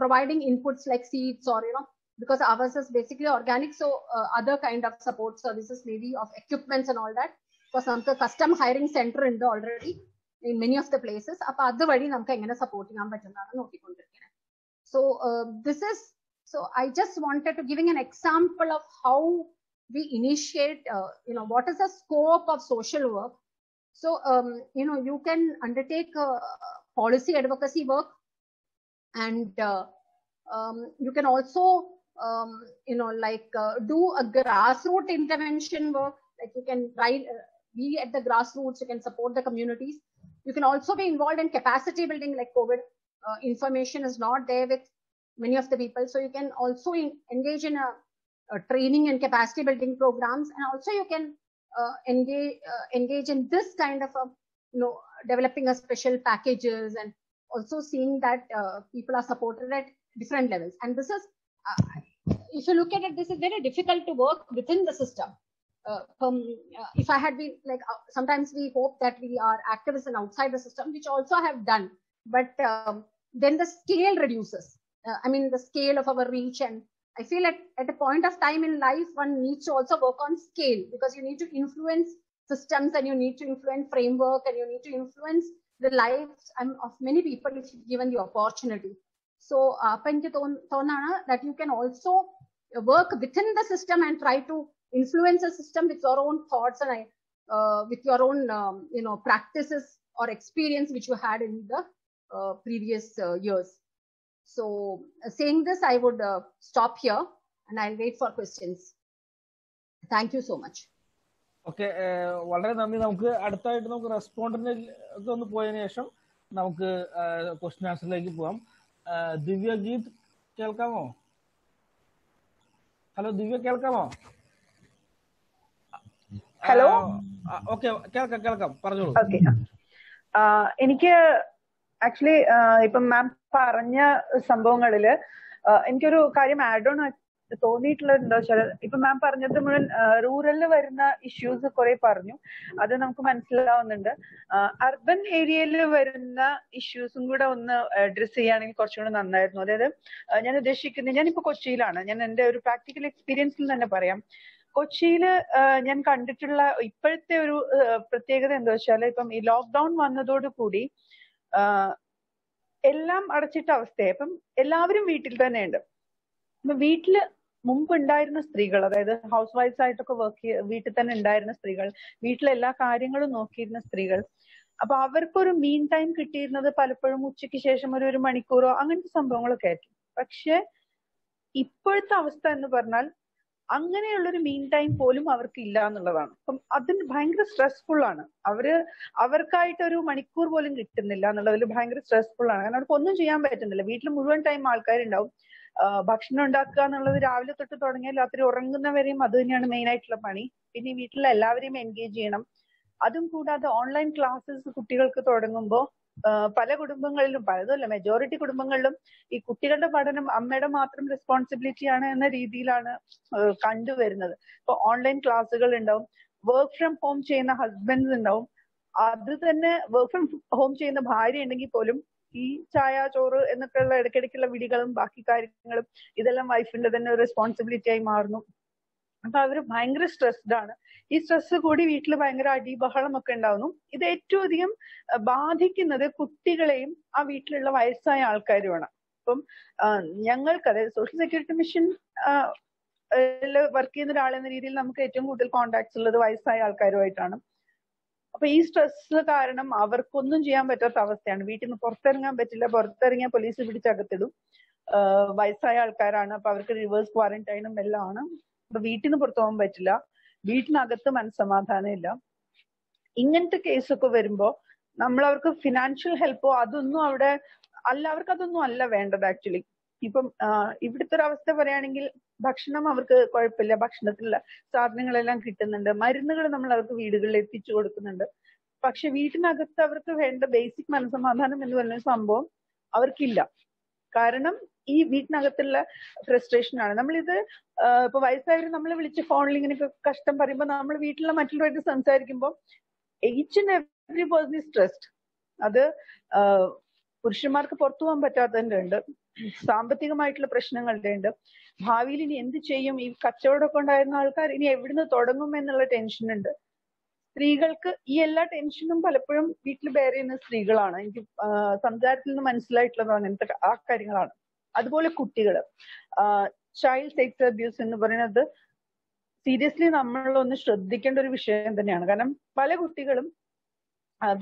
providing inputs like seeds or you know because ours is basically organic so uh, other kind of support services maybe of equipments and all that. Because നമുക്ക് custom hiring center ഉണ്ട് already in many of the places. അപ്പൊ അതുവഴി നമുക്ക് എങ്ങനെ സപ്പോർട്ട് ചെയ്യാൻ പറ്റുന്നതാണ് നോക്കിക്കൊണ്ടിരിക്കുന്നത്. So this is so i just wanted to giving an example of how we initiate uh, you know what is the scope of social work so um, you know you can undertake uh, policy advocacy work and uh, um, you can also um, you know, like uh, do a grassroots intervention work. Like you can try uh, be at the grassroots. You can support the communities. You can also be involved in capacity building. Like COVID uh, information is not there with many of the people, so you can also engage in a, a, training and capacity building programs, and also you can engage engage in this kind of a you know developing a special packages and also seeing that people are supported at different levels. And this is uh, if you look at it, this is very difficult to work within the system. Uh, from uh, if I had been like sometimes we hope that we are activists and outside the system, which also I have done, but um, then the scale reduces uh, I mean, the scale of our reach. And I feel at, at a point of time in life, one needs to also work on scale because you need to influence systems and you need to influence framework and you need to influence the lives um, of many people if given the opportunity. So, uh, that you can also work within the system and try to influence the system with your own thoughts and uh, with your own, um, you know, practices or experience which you had in the uh, previous uh, years. So saying this, I would stop here and I'll wait for questions. Thank you so much. Okay വളരെ നന്ദി. നമുക്ക് അടുത്തായിട്ട് നമുക്ക് റെസ്പോണ്ടിന് ഒന്ന് പോയതിനു ശേഷം നമുക്ക് ക്വസ്റ്റ്യൻ ആൻസറിലേക്ക് പോവാം. ദിവ്യ ഗീത് കേൾക്കാമോ? ഹലോ ദിവ്യ കേൾക്കാമോ? ഹലോ? ഓക്കെ കേൾക്കാം കേൾക്കാം. പറഞ്ഞോളൂ. ഓക്കെ. എനിക്ക് ആക്ച്വലി ഇപ്പം മാം പറഞ്ഞ സംഭവങ്ങളിൽ എനിക്കൊരു കാര്യം ആഡ് ഓൺ തോന്നിയിട്ടുള്ളത് എന്താ വെച്ചാൽ ഇപ്പൊ മാം പറഞ്ഞത് മുഴുവൻ റൂറലിൽ വരുന്ന ഇഷ്യൂസ് കുറെ പറഞ്ഞു. അത് നമുക്ക് മനസ്സിലാവുന്നുണ്ട്. അർബൻ ഏരിയയിൽ വരുന്ന ഇഷ്യൂസും കൂടെ ഒന്ന് അഡ്രസ് ചെയ്യുകയാണെങ്കിൽ കുറച്ചുകൂടെ നന്നായിരുന്നു. അതായത് ഞാൻ ഉദ്ദേശിക്കുന്നത് ഞാനിപ്പോ കൊച്ചിയിലാണ്. ഞാൻ എന്റെ ഒരു പ്രാക്ടിക്കൽ എക്സ്പീരിയൻസിൽ തന്നെ പറയാം. കൊച്ചിയിൽ ഞാൻ കണ്ടിട്ടുള്ള ഇപ്പോഴത്തെ ഒരു പ്രത്യേകത എന്താ വെച്ചാൽ ഇപ്പം ഈ ലോക്ക്ഡൌൺ വന്നതോടുകൂടി ആ, എല്ലാം അടച്ചിട്ട അവസ്ഥയായി അപ്പം എല്ലാവരും വീട്ടിൽ തന്നെയുണ്ട്. അപ്പൊ വീട്ടിൽ മുമ്പ് ഉണ്ടായിരുന്ന സ്ത്രീകൾ അതായത് ഹൗസ് വൈഫ്സ് ആയിട്ടൊക്കെ വർക്ക് വീട്ടിൽ തന്നെ ഉണ്ടായിരുന്ന സ്ത്രീകൾ വീട്ടിലെ എല്ലാ കാര്യങ്ങളും നോക്കിയിരുന്ന സ്ത്രീകൾ അപ്പൊ അവർക്കൊരു മീൻ ടൈം കിട്ടിയിരുന്നത് പലപ്പോഴും ഉച്ചയ്ക്ക് ശേഷം ഒരു ഒരു മണിക്കൂറോ അങ്ങനത്തെ സംഭവങ്ങളൊക്കെ ആയിരിക്കും. പക്ഷെ ഇപ്പോഴത്തെ അവസ്ഥ എന്ന് പറഞ്ഞാൽ അങ്ങനെയുള്ളൊരു മീൻ ടൈം പോലും അവർക്ക് ഇല്ല എന്നുള്ളതാണ്. അപ്പം അതിന് ഭയങ്കര സ്ട്രെസ്ഫുൾ ആണ്. അവർ അവർക്കായിട്ട് ഒരു മണിക്കൂർ പോലും കിട്ടുന്നില്ല എന്നുള്ളതിൽ ഭയങ്കര സ്ട്രെസ്ഫുൾ ആണ്. കാരണം അവർക്ക് ഒന്നും ചെയ്യാൻ പറ്റുന്നില്ല. വീട്ടിൽ മുഴുവൻ ടൈം ആൾക്കാരുണ്ടാവും. ഭക്ഷണം ഉണ്ടാക്കുക എന്നുള്ളത് രാവിലെ തൊട്ട് തുടങ്ങിയാൽ രാത്രി ഉറങ്ങുന്നവരെയും അത് തന്നെയാണ് മെയിൻ ആയിട്ടുള്ള പണി. പിന്നെ വീട്ടിലെ എല്ലാവരെയും എൻഗേജ് ചെയ്യണം. അതും കൂടാതെ ഓൺലൈൻ ക്ലാസ്സസ് കുട്ടികൾക്ക് തുടങ്ങുമ്പോൾ പല കുടുംബങ്ങളിലും പലതല്ല മെജോറിറ്റി കുടുംബങ്ങളിലും ഈ കുട്ടികളുടെ പഠനം അമ്മയുടെ മാത്രം റെസ്പോൺസിബിലിറ്റി ആണ് എന്ന രീതിയിലാണ് കണ്ടുവരുന്നത്. ഇപ്പൊ ഓൺലൈൻ ക്ലാസ്സുകൾ ഉണ്ടാവും വർക്ക് ഫ്രം ഹോം ചെയ്യുന്ന ഹസ്ബൻഡ്സ് ഉണ്ടാവും. അത് തന്നെ വർക്ക് ഫ്രം ഹോം ചെയ്യുന്ന ഭാര്യ ഉണ്ടെങ്കിൽ പോലും ഈ ചായ ചോറ് എന്നൊക്കെയുള്ള ഇടയ്ക്കിടയ്ക്കുള്ള വിളികളും ബാക്കി കാര്യങ്ങളും ഇതെല്ലാം വൈഫിന്റെ തന്നെ റെസ്പോൺസിബിലിറ്റി ആയി മാറുന്നു. അപ്പൊ അവർ ഭയങ്കര സ്ട്രെസ്ഡ് ആണ്. ഈ സ്ട്രെസ് കൂടി വീട്ടിൽ ഭയങ്കര അടി ഒക്കെ ഉണ്ടാവുന്നു. ഇത് ഏറ്റവും അധികം ബാധിക്കുന്നത് കുട്ടികളെയും ആ വീട്ടിലുള്ള വയസ്സായ ആൾക്കാരുമാണ്. അപ്പം ഞങ്ങൾക്ക് അതായത് സോഷ്യൽ സെക്യൂരിറ്റി മിഷൻ വർക്ക് ചെയ്യുന്ന ഒരാളെന്ന രീതിയിൽ നമുക്ക് ഏറ്റവും കൂടുതൽ കോണ്ടാക്ട്സ് ഉള്ളത് വയസ്സായ ആൾക്കാരുമായിട്ടാണ്. അപ്പൊ ഈ സ്ട്രെസ് കാരണം അവർക്കൊന്നും ചെയ്യാൻ പറ്റാത്ത അവസ്ഥയാണ്. വീട്ടിൽ നിന്ന് പുറത്തിറങ്ങാൻ പറ്റില്ല. പുറത്തിറങ്ങിയാൽ പോലീസ് പിടിച്ചകത്തിടും. വയസ്സായ ആൾക്കാരാണ്. അപ്പൊ അവർക്ക് റിവേഴ്സ് ക്വാറന്റൈനും എല്ലാം ആണ്. അപ്പൊ വീട്ടിൽ നിന്ന് പുറത്തു പോകാൻ പറ്റില്ല. വീട്ടിനകത്ത് മനസ്സമാധാനം ഇല്ല. ഇങ്ങനത്തെ കേസൊക്കെ വരുമ്പോ നമ്മൾ അവർക്ക് ഫിനാൻഷ്യൽ ഹെൽപ്പോ അതൊന്നും അവിടെ അല്ല അവർക്ക് അതൊന്നും അല്ല വേണ്ടത് ആക്ച്വലി ഇപ്പം ഇവിടുത്തെ ഒരു അവസ്ഥ പറയുകയാണെങ്കിൽ ഭക്ഷണം അവർക്ക് കുഴപ്പമില്ല. ഭക്ഷണത്തിലുള്ള സാധനങ്ങളെല്ലാം കിട്ടുന്നുണ്ട്. മരുന്നുകൾ നമ്മൾ അവർക്ക് വീടുകളിൽ എത്തിച്ചു കൊടുക്കുന്നുണ്ട്. പക്ഷെ വീട്ടിനകത്ത് അവർക്ക് വേണ്ട ബേസിക് മനസമാധാനം എന്ന് പറയുന്ന സംഭവം അവർക്കില്ല. കാരണം ഈ വീട്ടിനകത്തുള്ള ഫ്രസ്ട്രേഷൻ ആണ്. നമ്മളിത് ഇപ്പൊ വയസ്സായവർ നമ്മൾ വിളിച്ച് ഫോണിൽ ഇങ്ങനെ കഷ്ടം പറയുമ്പോൾ നമ്മൾ വീട്ടിലുള്ള മറ്റുള്ളവരായിട്ട് സംസാരിക്കുമ്പോൾ each and every person is stressed അത് പുരുഷന്മാർക്ക് പുറത്തു പോകാൻ പറ്റാത്തതിന്റെ ഉണ്ട്. സാമ്പത്തികമായിട്ടുള്ള പ്രശ്നങ്ങളുടെ ഉണ്ട്. ഭാവിയിൽ ഇനി എന്ത് ചെയ്യും? ഈ കച്ചവടമൊക്കെ ഉണ്ടായിരുന്ന ആൾക്കാർ ഇനി എവിടുന്ന് തുടങ്ങും എന്നുള്ള ടെൻഷൻ ഉണ്ട്. സ്ത്രീകൾക്ക് ഈ എല്ലാ ടെൻഷനും പലപ്പോഴും വീട്ടിൽ ബെയർ ചെയ്യുന്ന സ്ത്രീകളാണ്. എനിക്ക് സംസാരത്തിൽ നിന്ന് മനസ്സിലായിട്ടുള്ളത് അങ്ങനത്തെ ആ കാര്യങ്ങളാണ്. അതുപോലെ കുട്ടികൾ ചൈൽഡ് സെക്സ് അബ്യൂസ് എന്ന് പറയുന്നത് സീരിയസ്ലി നമ്മൾ ഒന്ന് ശ്രദ്ധിക്കേണ്ട ഒരു വിഷയം തന്നെയാണ്. കാരണം പല കുട്ടികളും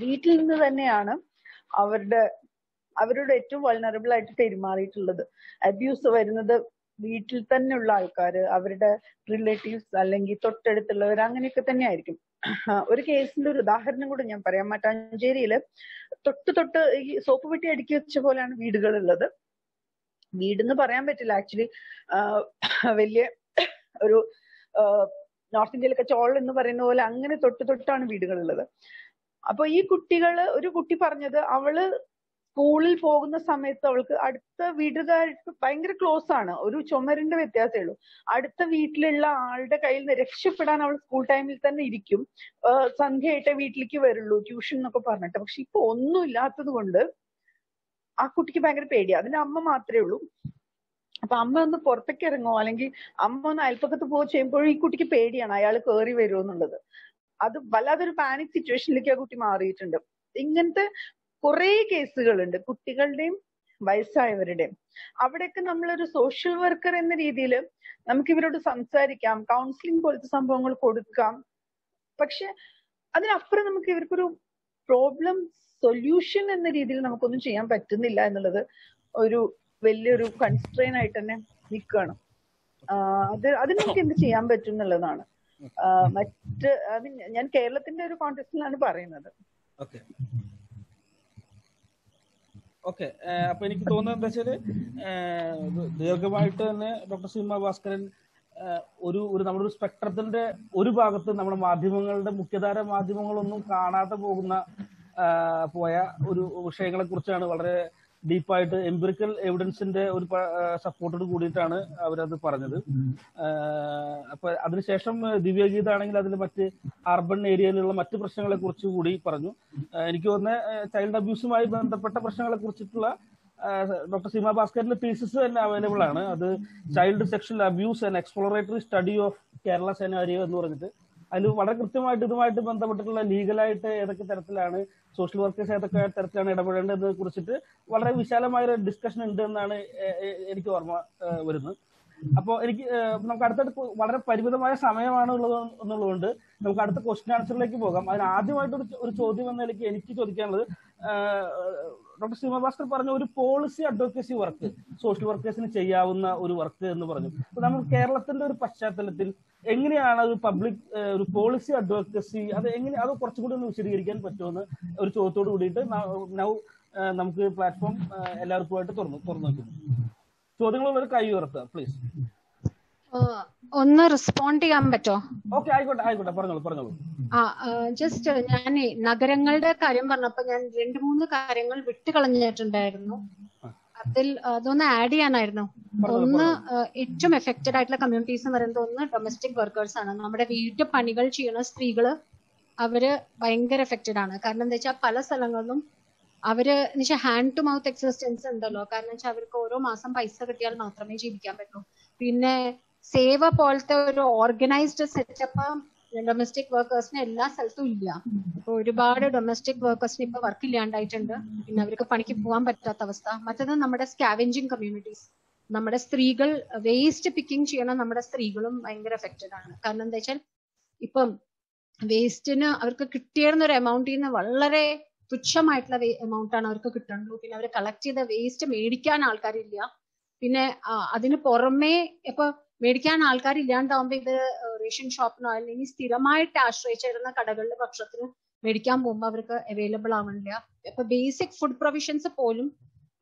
വീട്ടിൽ നിന്ന് തന്നെയാണ് അവരുടെ അവരോട് ഏറ്റവും വൾണറബിൾ ആയിട്ട് പെരുമാറിയിട്ടുള്ളത്. അബ്യൂസ് വരുന്നത് വീട്ടിൽ തന്നെയുള്ള ആൾക്കാർ അവരുടെ റിലേറ്റീവ്സ് അല്ലെങ്കിൽ തൊട്ടടുത്തുള്ളവർ അങ്ങനെയൊക്കെ തന്നെ ആയിരിക്കും ഒരു കേസിന്റെ ഒരു ഉദാഹരണം കൂടെ ഞാൻ പറയാം. മട്ടാഞ്ചേരിയിൽ തൊട്ട് തൊട്ട് ഈ സോപ്പ് പെട്ടി അടുക്കി വെച്ച പോലെയാണ് വീടുകൾ ഉള്ളത് വീടെന്ന് പറയാൻ പറ്റില്ല. ആക്ച്വലി വലിയ ഒരു നോർത്ത് ഇന്ത്യയിലൊക്കെ ചോൾ എന്ന് പറയുന്ന പോലെ അങ്ങനെ തൊട്ട് തൊട്ടാണ് വീടുകൾ ഉള്ളത് അപ്പൊ ഈ കുട്ടികൾ ഒരു കുട്ടി പറഞ്ഞത് അവൾ സ്കൂളിൽ പോകുന്ന സമയത്ത് അവൾക്ക് അടുത്ത വീട്ടുകാർക്ക് ഭയങ്കര ക്ലോസ് ആണ്. ഒരു ചുമരിന്റെ വ്യത്യാസമേ ഉള്ളൂ. അടുത്ത വീട്ടിലുള്ള ആളുടെ കയ്യിൽ നിന്ന് രക്ഷപ്പെടാൻ അവൾ സ്കൂൾ ടൈമിൽ തന്നെ ഇരിക്കും. സന്ധ്യയായിട്ടേ വീട്ടിലേക്ക് വരുള്ളൂ ട്യൂഷൻ എന്നൊക്കെ പറഞ്ഞിട്ട്. പക്ഷെ ഇപ്പൊ ഒന്നും ഇല്ലാത്തത് കൊണ്ട് ആ കുട്ടിക്ക് ഭയങ്കര പേടിയാ. അതിന്റെ അമ്മ മാത്രമേ ഉള്ളൂ. അപ്പൊ അമ്മ ഒന്ന് പുറത്തേക്ക് ഇറങ്ങോ? അല്ലെങ്കിൽ അമ്മ ഒന്ന് അയൽപ്പക്കത്ത് പോകുക ചെയ്യുമ്പോഴും ഈ കുട്ടിക്ക് പേടിയാണ് അയാൾ കയറി വരുമോ എന്നുള്ളത്. അത് വല്ലാതൊരു പാനിക് സിറ്റുവേഷനിലേക്ക് ആ കുട്ടി മാറിയിട്ടുണ്ട്. ഇങ്ങനത്തെ കുറെ കേസുകളുണ്ട്. കുട്ടികളുടെയും വയസ്സായവരുടെയും. അവിടെയൊക്കെ നമ്മളൊരു സോഷ്യൽ വർക്കർ എന്ന രീതിയിൽ നമുക്ക് ഇവരോട് സംസാരിക്കാം. കൗൺസിലിംഗ് പോലത്തെ സംഭവങ്ങൾ കൊടുക്കാം. പക്ഷെ അതിനപ്പുറം നമുക്ക് ഇവർക്കൊരു പ്രോബ്ലം സൊല്യൂഷൻ എന്ന രീതിയിൽ നമുക്കൊന്നും ചെയ്യാൻ പറ്റുന്നില്ല എന്നുള്ളത് ഒരു വലിയൊരു കൺസ്ട്രെയിൻ ആയിട്ട് തന്നെ നിൽക്കുകയാണ്. ആഹ് അത് അതിന് നമുക്ക് എന്ത് ചെയ്യാൻ പറ്റും എന്നുള്ളതാണ്. മറ്റ് അത് ഞാൻ കേരളത്തിന്റെ ഒരു കോൺടെക്സ്റ്റിലാണ് പറയുന്നത്. ഓക്കെ അപ്പൊ എനിക്ക് തോന്നുന്നത് എന്താ വെച്ചാൽ ദീർഘമായിട്ട് തന്നെ ഡോക്ടർ സീമ ഭാസ്കരൻ ഒരു ഒരു നമ്മുടെ ഒരു സ്പെക്ട്രത്തിന്റെ ഒരു ഭാഗത്ത് നമ്മുടെ മാധ്യമങ്ങളുടെ മുഖ്യധാര മാധ്യമങ്ങളൊന്നും കാണാതെ പോകുന്ന പോയ ഒരു വിഷയങ്ങളെ കുറിച്ചാണ് വളരെ ഡീപ്പായിട്ട് എംപിറിക്കൽ എവിഡൻസിന്റെ ഒരു സപ്പോർട്ടോട് കൂടിയിട്ടാണ് അവരത് പറഞ്ഞത്. അപ്പൊ അതിനുശേഷം ദിവ്യഗീത ആണെങ്കിൽ അതിൽ മറ്റ് അർബൻ ഏരിയയിലുള്ള മറ്റ് പ്രശ്നങ്ങളെ കുറിച്ച് കൂടി പറഞ്ഞു. എനിക്ക് തോന്നുന്നത് ചൈൽഡ് അബ്യൂസുമായി ബന്ധപ്പെട്ട പ്രശ്നങ്ങളെ കുറിച്ചിട്ടുള്ള ഡോക്ടർ സീമ ഭാസ്കറിന്റെ തീസിസ് തന്നെ അവൈലബിൾ ആണ്. അത് child sexual abuse and exploratory study of Kerala scenario എന്ന് പറഞ്ഞിട്ട് അതിൽ വളരെ കൃത്യമായിട്ട് ഇതുമായിട്ട് ബന്ധപ്പെട്ടിട്ടുള്ള ലീഗലായിട്ട് ഏതൊക്കെ തരത്തിലാണ് സോഷ്യൽ വർക്കേഴ്സ് ഏതൊക്കെ തരത്തിലാണ് ഇടപെടേണ്ടതെന്ന് കുറിച്ചിട്ട് വളരെ വിശാലമായ ഒരു ഡിസ്കഷൻ ഉണ്ട് എന്നാണ് എനിക്ക് ഓർമ്മ വരുന്നത്. അപ്പോൾ എനിക്ക് നമുക്ക് അടുത്തടുത്ത് വളരെ പരിമിതമായ സമയമാണ് ഉള്ളത് എന്നുള്ളതുകൊണ്ട് നമുക്ക് അടുത്ത ക്വസ്റ്റ്യൻ ആൻസറിലേക്ക് പോകാം. അതിന് ആദ്യമായിട്ട് ഒരു ചോദ്യം എന്ന നിലയ്ക്ക് എനിക്ക് ചോദിക്കാനുള്ളത് ഡോക്ടർ സീമ ഭാസ്കർ പറഞ്ഞ ഒരു പോളിസി അഡ്വക്കേസി വർക്ക് സോഷ്യൽ വർക്കേഴ്സിന് ചെയ്യാവുന്ന ഒരു വർക്ക് എന്ന് പറഞ്ഞു. അപ്പൊ നമ്മൾ കേരളത്തിന്റെ ഒരു പശ്ചാത്തലത്തിൽ എങ്ങനെയാണ് ഒരു പബ്ലിക് ഒരു പോളിസി അഡ്വക്കസി അത് എങ്ങനെ അത് കുറച്ചും കൂടി ഒന്ന് വിശദീകരിക്കാൻ പറ്റുമെന്ന് ഒരു ചോദ്യത്തോട് കൂടിയിട്ട് നൗ നമുക്ക് പ്ലാറ്റ്ഫോം എല്ലാവർക്കുമായിട്ട് തുറന്നു തുറന്നു വയ്ക്കുന്നു ചോദ്യങ്ങളുള്ളവർ കൈ ഉയർത്തുക പ്ലീസ് ഒന്ന് റെസ്പോണ്ട് ചെയ്യാൻ പറ്റോ? ഓക്കെ ആയിക്കോട്ടെ ആയിക്കോട്ടെ പറഞ്ഞോളൂ പറഞ്ഞോളൂ. ആ ജസ്റ്റ് ഞാൻ നഗരങ്ങളുടെ കാര്യം പറഞ്ഞപ്പോ ഞാൻ രണ്ട് മൂന്ന് കാര്യങ്ങൾ വിട്ടു വിട്ടുകളഞ്ഞിട്ടുണ്ടായിരുന്നു അതിൽ അതൊന്ന് ആഡ് ചെയ്യാനായിരുന്നു. ഒന്ന് ഏറ്റവും എഫക്റ്റഡ് ആയിട്ടുള്ള കമ്മ്യൂണിറ്റീസ് എന്ന് പറയുന്നത് ഒന്ന് ഡൊമസ്റ്റിക് വർക്കേഴ്സ് ആണ്. നമ്മുടെ വീട്ടു പണികൾ ചെയ്യുന്ന സ്ത്രീകൾ അവർ ഭയങ്കര എഫക്റ്റഡ് ആണ്. കാരണം എന്താ വെച്ചാൽ പല സ്ഥലങ്ങളിലും അവർ എന്നുവെച്ചാൽ ഹാൻഡ് ടു മൗത്ത് എക്സിസ്റ്റൻസ് ഉണ്ടല്ലോ. കാരണം വെച്ചാൽ അവർക്ക് ഓരോ മാസം പൈസ കിട്ടിയാൽ മാത്രമേ ജീവിക്കാൻ പറ്റൂ. പിന്നെ സേവ പോലത്തെ ഒരു ഓർഗനൈസ്ഡ് സെറ്റപ്പ് ഡൊമസ്റ്റിക് വർക്കേഴ്സിന് എല്ലാ സ്ഥലത്തും ഇല്ല. ഇപ്പൊ ഒരുപാട് ഡൊമസ്റ്റിക് വർക്കേഴ്സിന് ഇപ്പൊ വർക്ക് ഇല്ലാണ്ടായിട്ടുണ്ട്. പിന്നെ അവർക്ക് പണിക്ക് പോകാൻ പറ്റാത്ത അവസ്ഥ. മറ്റത് നമ്മുടെ സ്കാവെഞ്ചിങ് കമ്മ്യൂണിറ്റീസ് നമ്മുടെ സ്ത്രീകൾ വേസ്റ്റ് പിക്കിംഗ് ചെയ്യണ നമ്മുടെ സ്ത്രീകളും ഭയങ്കര എഫക്റ്റഡ് ആണ്. കാരണം എന്താ വെച്ചാൽ ഇപ്പം വേസ്റ്റിന് അവർക്ക് കിട്ടിയിരുന്ന ഒരു എമൗണ്ടിൽ നിന്ന് വളരെ തുച്ഛമായിട്ടുള്ള എമൗണ്ട് ആണ് അവർക്ക് കിട്ടുള്ളൂ. പിന്നെ അവർ കളക്ട് ചെയ്ത വേസ്റ്റ് മേടിക്കാൻ ആൾക്കാരില്ല. പിന്നെ അതിന് പുറമേ ഇപ്പൊ മേടിക്കാൻ ആൾക്കാർ ആൾക്കാരില്ലാണ്ടാവുമ്പോ ഇത് റേഷൻ ഷോപ്പിനോ അല്ലെങ്കിൽ സ്ഥിരമായിട്ട് ആശ്രയിച്ചിരുന്ന കടകളിലെ ഭക്ഷണത്തിന് മേടിക്കാൻ പോകുമ്പോൾ അവർക്ക് അവൈലബിൾ ആവണില്ല. ഇപ്പൊ ബേസിക് ഫുഡ് പ്രൊവിഷൻസ് പോലും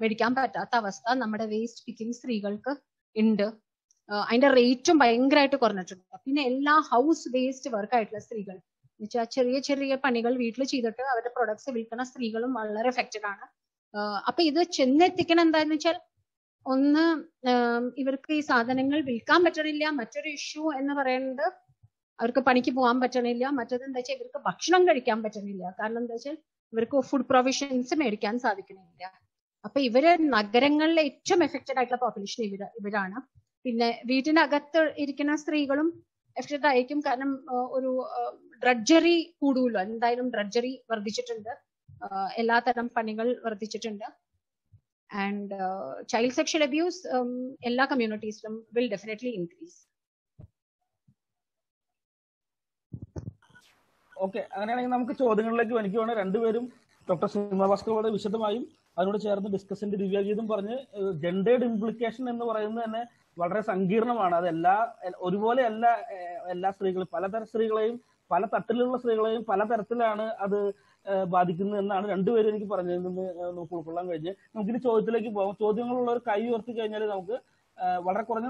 മേടിക്കാൻ പറ്റാത്ത അവസ്ഥ നമ്മുടെ വേസ്റ്റ് പിക്കിംഗ് സ്ത്രീകൾക്ക് ഉണ്ട് അതിന്റെ റേറ്റും ഭയങ്കരമായിട്ട് കുറഞ്ഞിട്ടുണ്ട്. പിന്നെ എല്ലാ ഹൗസ് വേസ്റ്റ് വർക്ക് ആയിട്ടുള്ള സ്ത്രീകൾ എന്നുവെച്ചാൽ ചെറിയ ചെറിയ പണികൾ വീട്ടിൽ ചെയ്തിട്ട് അവരുടെ പ്രൊഡക്ട്സ് വിൽക്കുന്ന സ്ത്രീകളും വളരെ എഫക്റ്റഡ് ആണ്. അപ്പൊ ഇത് ചെന്നെത്തിക്കണം എന്താന്ന് വെച്ചാൽ ഒന്ന് ഇവർക്ക് ഈ സാധനങ്ങൾ വിൽക്കാൻ പറ്റണില്ല. മറ്റൊരു ഇഷ്യൂ എന്ന് പറയുന്നത് അവർക്ക് പണിക്ക് പോകാൻ പറ്റണില്ല. മറ്റത് എന്താ വെച്ചാൽ ഇവർക്ക് ഭക്ഷണം കഴിക്കാൻ പറ്റണില്ല. കാരണം എന്താ വെച്ചാൽ ഇവർക്ക് ഫുഡ് പ്രൊവിഷൻസ് മേടിക്കാൻ സാധിക്കണില്ല. അപ്പൊ ഇവർ നഗരങ്ങളിലെ ഏറ്റവും എഫക്റ്റഡ് ആയിട്ടുള്ള പോപ്പുലേഷൻ ഇവർ ഇവരാണ്. പിന്നെ വീട്ടിനകത്ത് ഇരിക്കുന്ന സ്ത്രീകളും എഫക്റ്റഡ് ആയിരിക്കും. കാരണം ഒരു ഡ്രഡ്ജറി കൂടുമല്ലോ. എന്തായാലും ഡ്രഡ്ജറി വർദ്ധിച്ചിട്ടുണ്ട്. എല്ലാ എല്ലാതരം പണികൾ വർദ്ധിച്ചിട്ടുണ്ട്. ആൻഡ് ചൈൽഡ് സെക്ഷൽ അബ്യൂസ് എല്ലാ കമ്മ്യൂണിറ്റീസിലും വിൽ ഡെഫിനറ്റ്ലി ഇൻക്രീസ് ഓക്കെ അങ്ങനെയാണെങ്കിൽ നമുക്ക് ചോദ്യങ്ങളിലേക്ക് എനിക്ക് വേണം രണ്ടുപേരും ഡോക്ടർ സീമ ഭാസ്കർ വിശദമായും അതിനോട് ചേർന്ന് ഡിസ്കസിന്റെ ദിവ്യഗീതം പറഞ്ഞ് ജെൻഡേർഡ് ഇംപ്ലിക്കേഷൻ എന്ന് പറയുന്നത് തന്നെ വളരെ സങ്കീർണമാണ്. അത് എല്ലാ ഒരുപോലെ എല്ലാ എല്ലാ സ്ത്രീകളും പലതരം സ്ത്രീകളെയും പല തട്ടിലുള്ള സ്ത്രീകളെയും പല തരത്തിലാണ് അത് ഏഹ്, ബാധിക്കുന്നത് എന്നാണ് രണ്ടുപേരും എനിക്ക് പറഞ്ഞതിൽ നിന്ന് നമുക്ക് ഉൾക്കൊള്ളാൻ കഴിഞ്ഞ് നമുക്കിനി ചോദ്യത്തിലേക്ക് പോകാം. ചോദ്യങ്ങളുള്ള ഒരു കൈ ഉയർത്തി കഴിഞ്ഞാൽ നമുക്ക് വളരെ കുറഞ്ഞ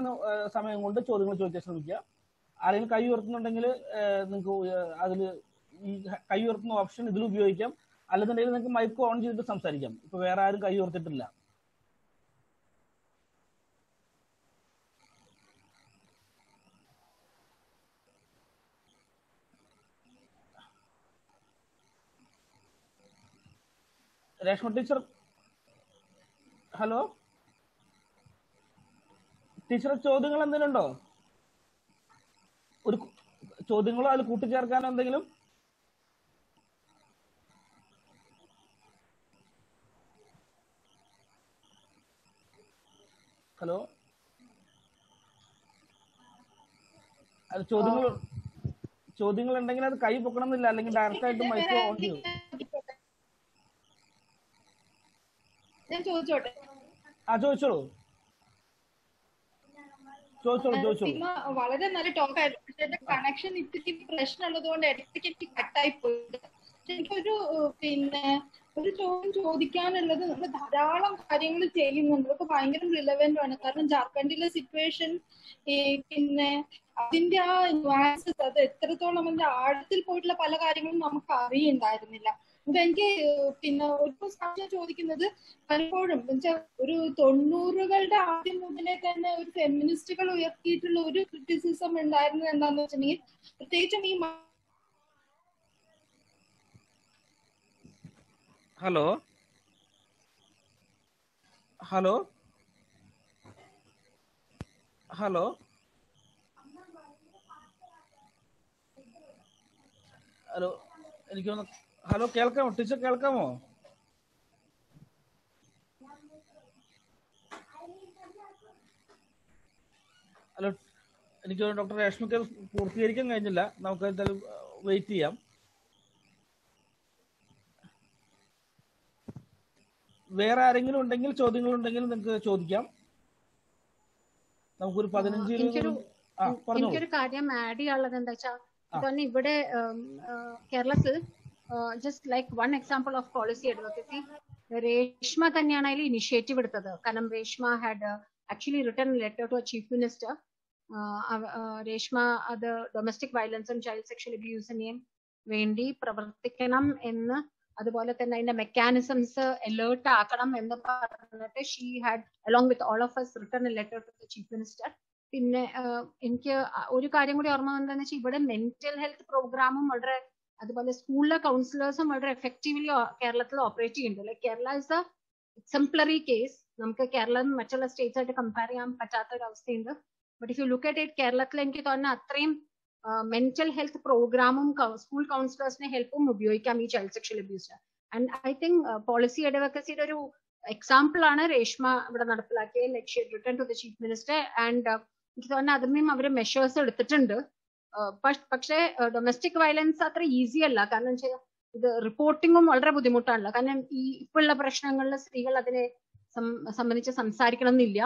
സമയം കൊണ്ട് ചോദ്യങ്ങൾ ചോദിക്കാൻ ശ്രമിക്കുക ആരെങ്കിലും കൈ ഉയർത്തുന്നുണ്ടെങ്കിൽ നിങ്ങൾക്ക് അതിൽ ഈ കൈ ഉയർത്തുന്ന ഓപ്ഷൻ ഇതിൽ ഉപയോഗിക്കാം. അല്ലെന്നുണ്ടെങ്കിൽ നിങ്ങൾക്ക് മൈക്ക് ഓൺ ചെയ്തിട്ട് സംസാരിക്കാം. ഇപ്പൊ വേറെ ആരും കൈ ഉയർത്തിട്ടില്ല രേഷ്മ ടീച്ചർ ഹലോ? ടീച്ചർ ചോദ്യങ്ങൾ എന്തെങ്കിലും ഉണ്ടോ? ഒരു ചോദ്യങ്ങളോ അതിൽ കൂട്ടിച്ചേർക്കാനോ എന്തെങ്കിലും? ഹലോ? അത് ചോദ്യങ്ങൾ ചോദ്യങ്ങൾ ഉണ്ടെങ്കിൽ അത് കൈ പൊക്കണമെന്നില്ല അല്ലെങ്കിൽ ഡയറക്റ്റ് ആയിട്ട് മൈക്രോ ഓൺ ചെയ്യും. ഞാൻ ചോദിച്ചോട്ടെ ആ ചോദിച്ചോളൂ ചോദിച്ചോളൂ ചോദിച്ചോളൂ വളരെ നല്ല ടോക്ക് ആയിരുന്നു പക്ഷെ എന്റെ കണക്ഷൻ ഇത്തിരി പ്രശ്നമുള്ളത് കൊണ്ട് ഇടയ്ക്ക് എനിക്ക് കട്ടായി പോയി പക്ഷെ എനിക്കൊരു പിന്നെ ഒരു ചോദ്യം ചോദിക്കാനുള്ളത് നമ്മൾ ധാരാളം കാര്യങ്ങൾ ചെയ്യുന്നുണ്ട്. അതൊക്കെ ഭയങ്കര റിലവെന്റ് ആണ്. കാരണം ജാർഖണ്ഡിലെ സിറ്റുവേഷൻ പിന്നെ അതിന്റെ ആ ന്യൂആൻസസ് അത് എത്രത്തോളം അതിന്റെ ആഴത്തിൽ പോയിട്ടുള്ള പല കാര്യങ്ങളും നമുക്ക് അറിയുണ്ടായിരുന്നില്ല. അപ്പൊ എനിക്ക് പിന്നെ ഒരു സംശയം ചോദിക്കുന്നത് പലപ്പോഴും ഒരു തൊണ്ണൂറുകളുടെ ആദ്യം മുതലേ തന്നെ ഒരു ഫെമിനിസ്റ്റുകൾ ഉയർത്തിയിട്ടുള്ള ഒരു ക്രിറ്റിസിസം ഉണ്ടായിരുന്നത് എന്താന്ന് വെച്ചിട്ടുണ്ടെങ്കിൽ പ്രത്യേകിച്ചും ഈ hello hello hello hello hello എനിക്കൊന്ന് ഹലോ കേൾക്കാമോ? ടീച്ചർ കേൾക്കാമോ? ഹലോ എനിക്ക് ഡോക്ടർ രേഷ്മയ്ക്ക് പൂർത്തീകരിക്കാൻ കഴിഞ്ഞില്ല. നമുക്ക് എന്തായാലും വെയിറ്റ് ചെയ്യാം. വേറെ ആരെങ്കിലും ഉണ്ടെങ്കിൽ ചോദ്യങ്ങൾ ഉണ്ടെങ്കിൽ നിങ്ങൾക്ക് ചോദിക്കാം. നമുക്കൊരു പതിനഞ്ച് എനിക്കൊരു കാര്യം ആഡ് ചെയ്യാനുള്ളത് എന്താ വെച്ചാൽ ഇവിടെ കേരളത്തിൽ just like one example of policy advocacy Reshma തന്നെയാണ് അതിൽ ഇനിഷ്യേറ്റീവ് എടുത്തത്. കാരണം Reshma had actually return letter to chief minister Reshma അത് ഡൊമസ്റ്റിക് വയലൻസും ചൈൽഡ് സെക്ഷൽ അബ്യൂസിനെയും വേണ്ടി പ്രവർത്തിക്കണം എന്ന് അതുപോലെ തന്നെ അതിന്റെ മെക്കാനിസംസ് അലേർട്ട് ആക്കണം എന്ന് പറഞ്ഞിട്ട് she had along with all of us return letter to chief minister പിന്നെ എനിക്ക് ഒരു കാര്യം കൂടി ഓർമ്മ വന്നതെന്ന് വെച്ചാൽ ഇവിടെ മെന്റൽ ഹെൽത്ത് പ്രോഗ്രാമും വളരെ അതുപോലെ സ്കൂളിലെ കൗൺസിലേഴ്സും വളരെ എഫക്റ്റീവ്ലി കേരളത്തിൽ ഓപ്പറേറ്റ് ചെയ്യുന്നുണ്ട്. Like Kerala is a exemplary case നമുക്ക് കേരളം മറ്റുള്ള സ്റ്റേറ്റ്സ് ആയിട്ട് കമ്പയർ ചെയ്യാൻ പറ്റാത്ത ഒരു അവസ്ഥയുണ്ട് but if you look at it കേരളത്തിൽ എനിക്ക് തോന്നുന്നു അത്രയും മെന്റൽ ഹെൽത്ത് പ്രോഗ്രാമും സ്കൂൾ കൗൺസിലേഴ്സിനെ ഹെൽപ്പും ഉപയോഗിക്കാം ഈ child sexual abuse and I think policy അഡ്വക്കസിയുടെ ഒരു എക്സാമ്പിൾ ആണ് രേഷ്മ ഇവിടെ നടപ്പിലാക്കിയ Lakshya return to the chief minister and എനിക്ക് തോന്നുന്നു അതിന്മേൽ അവർ മെഷേഴ്സ് എടുത്തിട്ടുണ്ട്. പക്ഷേ ഡൊമസ്റ്റിക് വയലൻസ് അത്ര ഈസി അല്ല. കാരണം വെച്ചാൽ ഇത് റിപ്പോർട്ടിങ്ങും വളരെ ബുദ്ധിമുട്ടാണല്ലോ. കാരണം ഈ ഇപ്പോഴുള്ള പ്രശ്നങ്ങളിൽ സ്ത്രീകൾ അതിനെ സംബന്ധിച്ച് സംസാരിക്കണം എന്നില്ല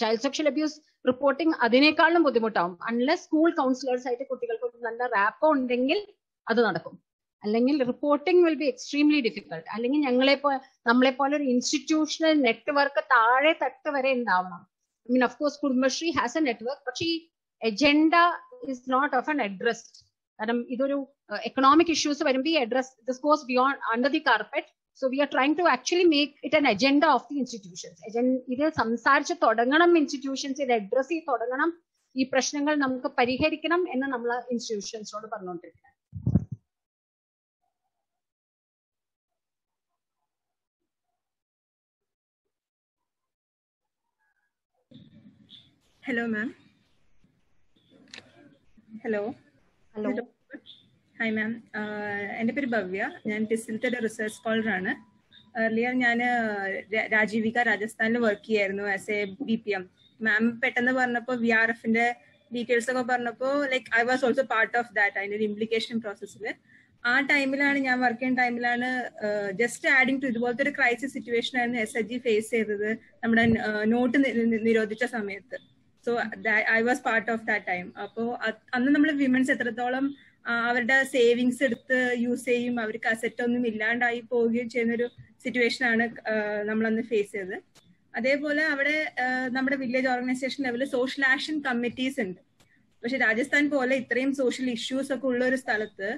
ചൈൽഡ് സെക്ഷൽ അബ്യൂസ് റിപ്പോർട്ടിംഗ് അതിനേക്കാളും ബുദ്ധിമുട്ടാവും. അൺലെസ് സ്കൂൾ കൗൺസിലേഴ്സ് ആയിട്ട് കുട്ടികൾക്ക് നല്ല റാപ്പോ ഉണ്ടെങ്കിൽ അത് നടക്കും. അല്ലെങ്കിൽ reporting will be extremely difficult അല്ലെങ്കിൽ ഞങ്ങളെ നമ്മളെ പോലെ ഒരു ഇൻസ്റ്റിറ്റ്യൂഷണൽ നെറ്റ്വർക്ക് താഴെ തട്ട് വരെ ഉണ്ടാവണം. I mean of course Kudumbashree has a network പക്ഷേ ഈ agenda not of an address കാരണം ഇതൊരു എക്കണോമിക് ഇഷ്യൂസ് വരുമ്പോൾ ഈ address this goes beyond under the carpet so we are trying to actually make it an agenda of the institutions ഇത് സംസാരിച്ച് തുടങ്ങണം ഇൻസ്റ്റിറ്റ്യൂഷൻസ് ഇത് അഡ്രസ് ചെയ്ത് തുടങ്ങണം. ഈ പ്രശ്നങ്ങൾ നമുക്ക് പരിഹരിക്കണം എന്ന് നമ്മൾ ഇൻസ്റ്റിറ്റ്യൂഷൻസിനോട് പറഞ്ഞുകൊണ്ടിരിക്കുന്നത് hello ma'am hello hello hi ma'am എന്റെ പേര് ഭവ്യ. ഞാൻ ഡിസിൽറ്റഡ് റിസർച്ച് സ്കോളറാണ്. ഏർലിയർ ഞാൻ രാജീവിക രാജസ്ഥാനിൽ വർക്ക് ചെയ്യായിരുന്നു as a B P M ma'am പെട്ടെന്ന് പറഞ്ഞപ്പോൾ വി ആർ എഫിന്റെ ഡീറ്റെയിൽസ് ഒക്കെ പറഞ്ഞപ്പോൾ like I was also part of that അതിന്റെ ഒരു ഇംപ്ലിക്കേഷൻ പ്രോസസ്സിൽ ആ ടൈമിലാണ് ഞാൻ വർക്ക് ചെയ്യുന്ന ടൈമിലാണ് ജസ്റ്റ് ആഡിങ് ടു ഇതുപോലത്തെ ഒരു ക്രൈസിസ് സിറ്റുവേഷൻ ആയിരുന്നു എസ് എച്ച് ജി ഫേസ് ചെയ്തത് നമ്മുടെ നോട്ട് നിരോധിച്ച സമയത്ത്. So I was part of that time അപ്പോൾ അന്ന് നമ്മൾ വിമൻസ് എത്രത്തോളം അവരുടെ സേവിങ്സ് എടുത്ത് യൂസ് ചെയ്യും അവർക്ക് അസറ്റ് ഒന്നും ഇല്ലാണ്ടായി പോവുകയും ചെയ്യുന്നൊരു സിറ്റുവേഷൻ ആണ് നമ്മൾ അന്ന് ഫേസ് ചെയ്തത്. അതേപോലെ അവിടെ നമ്മുടെ വില്ലേജ് ഓർഗനൈസേഷൻ ലെവലിൽ സോഷ്യൽ ആക്ഷൻ കമ്മിറ്റീസ് ഉണ്ട്. പക്ഷെ രാജസ്ഥാൻ പോലെ ഇത്രയും സോഷ്യൽ ഇഷ്യൂസ് ഒക്കെ ഉള്ള ഒരു സ്ഥലത്ത്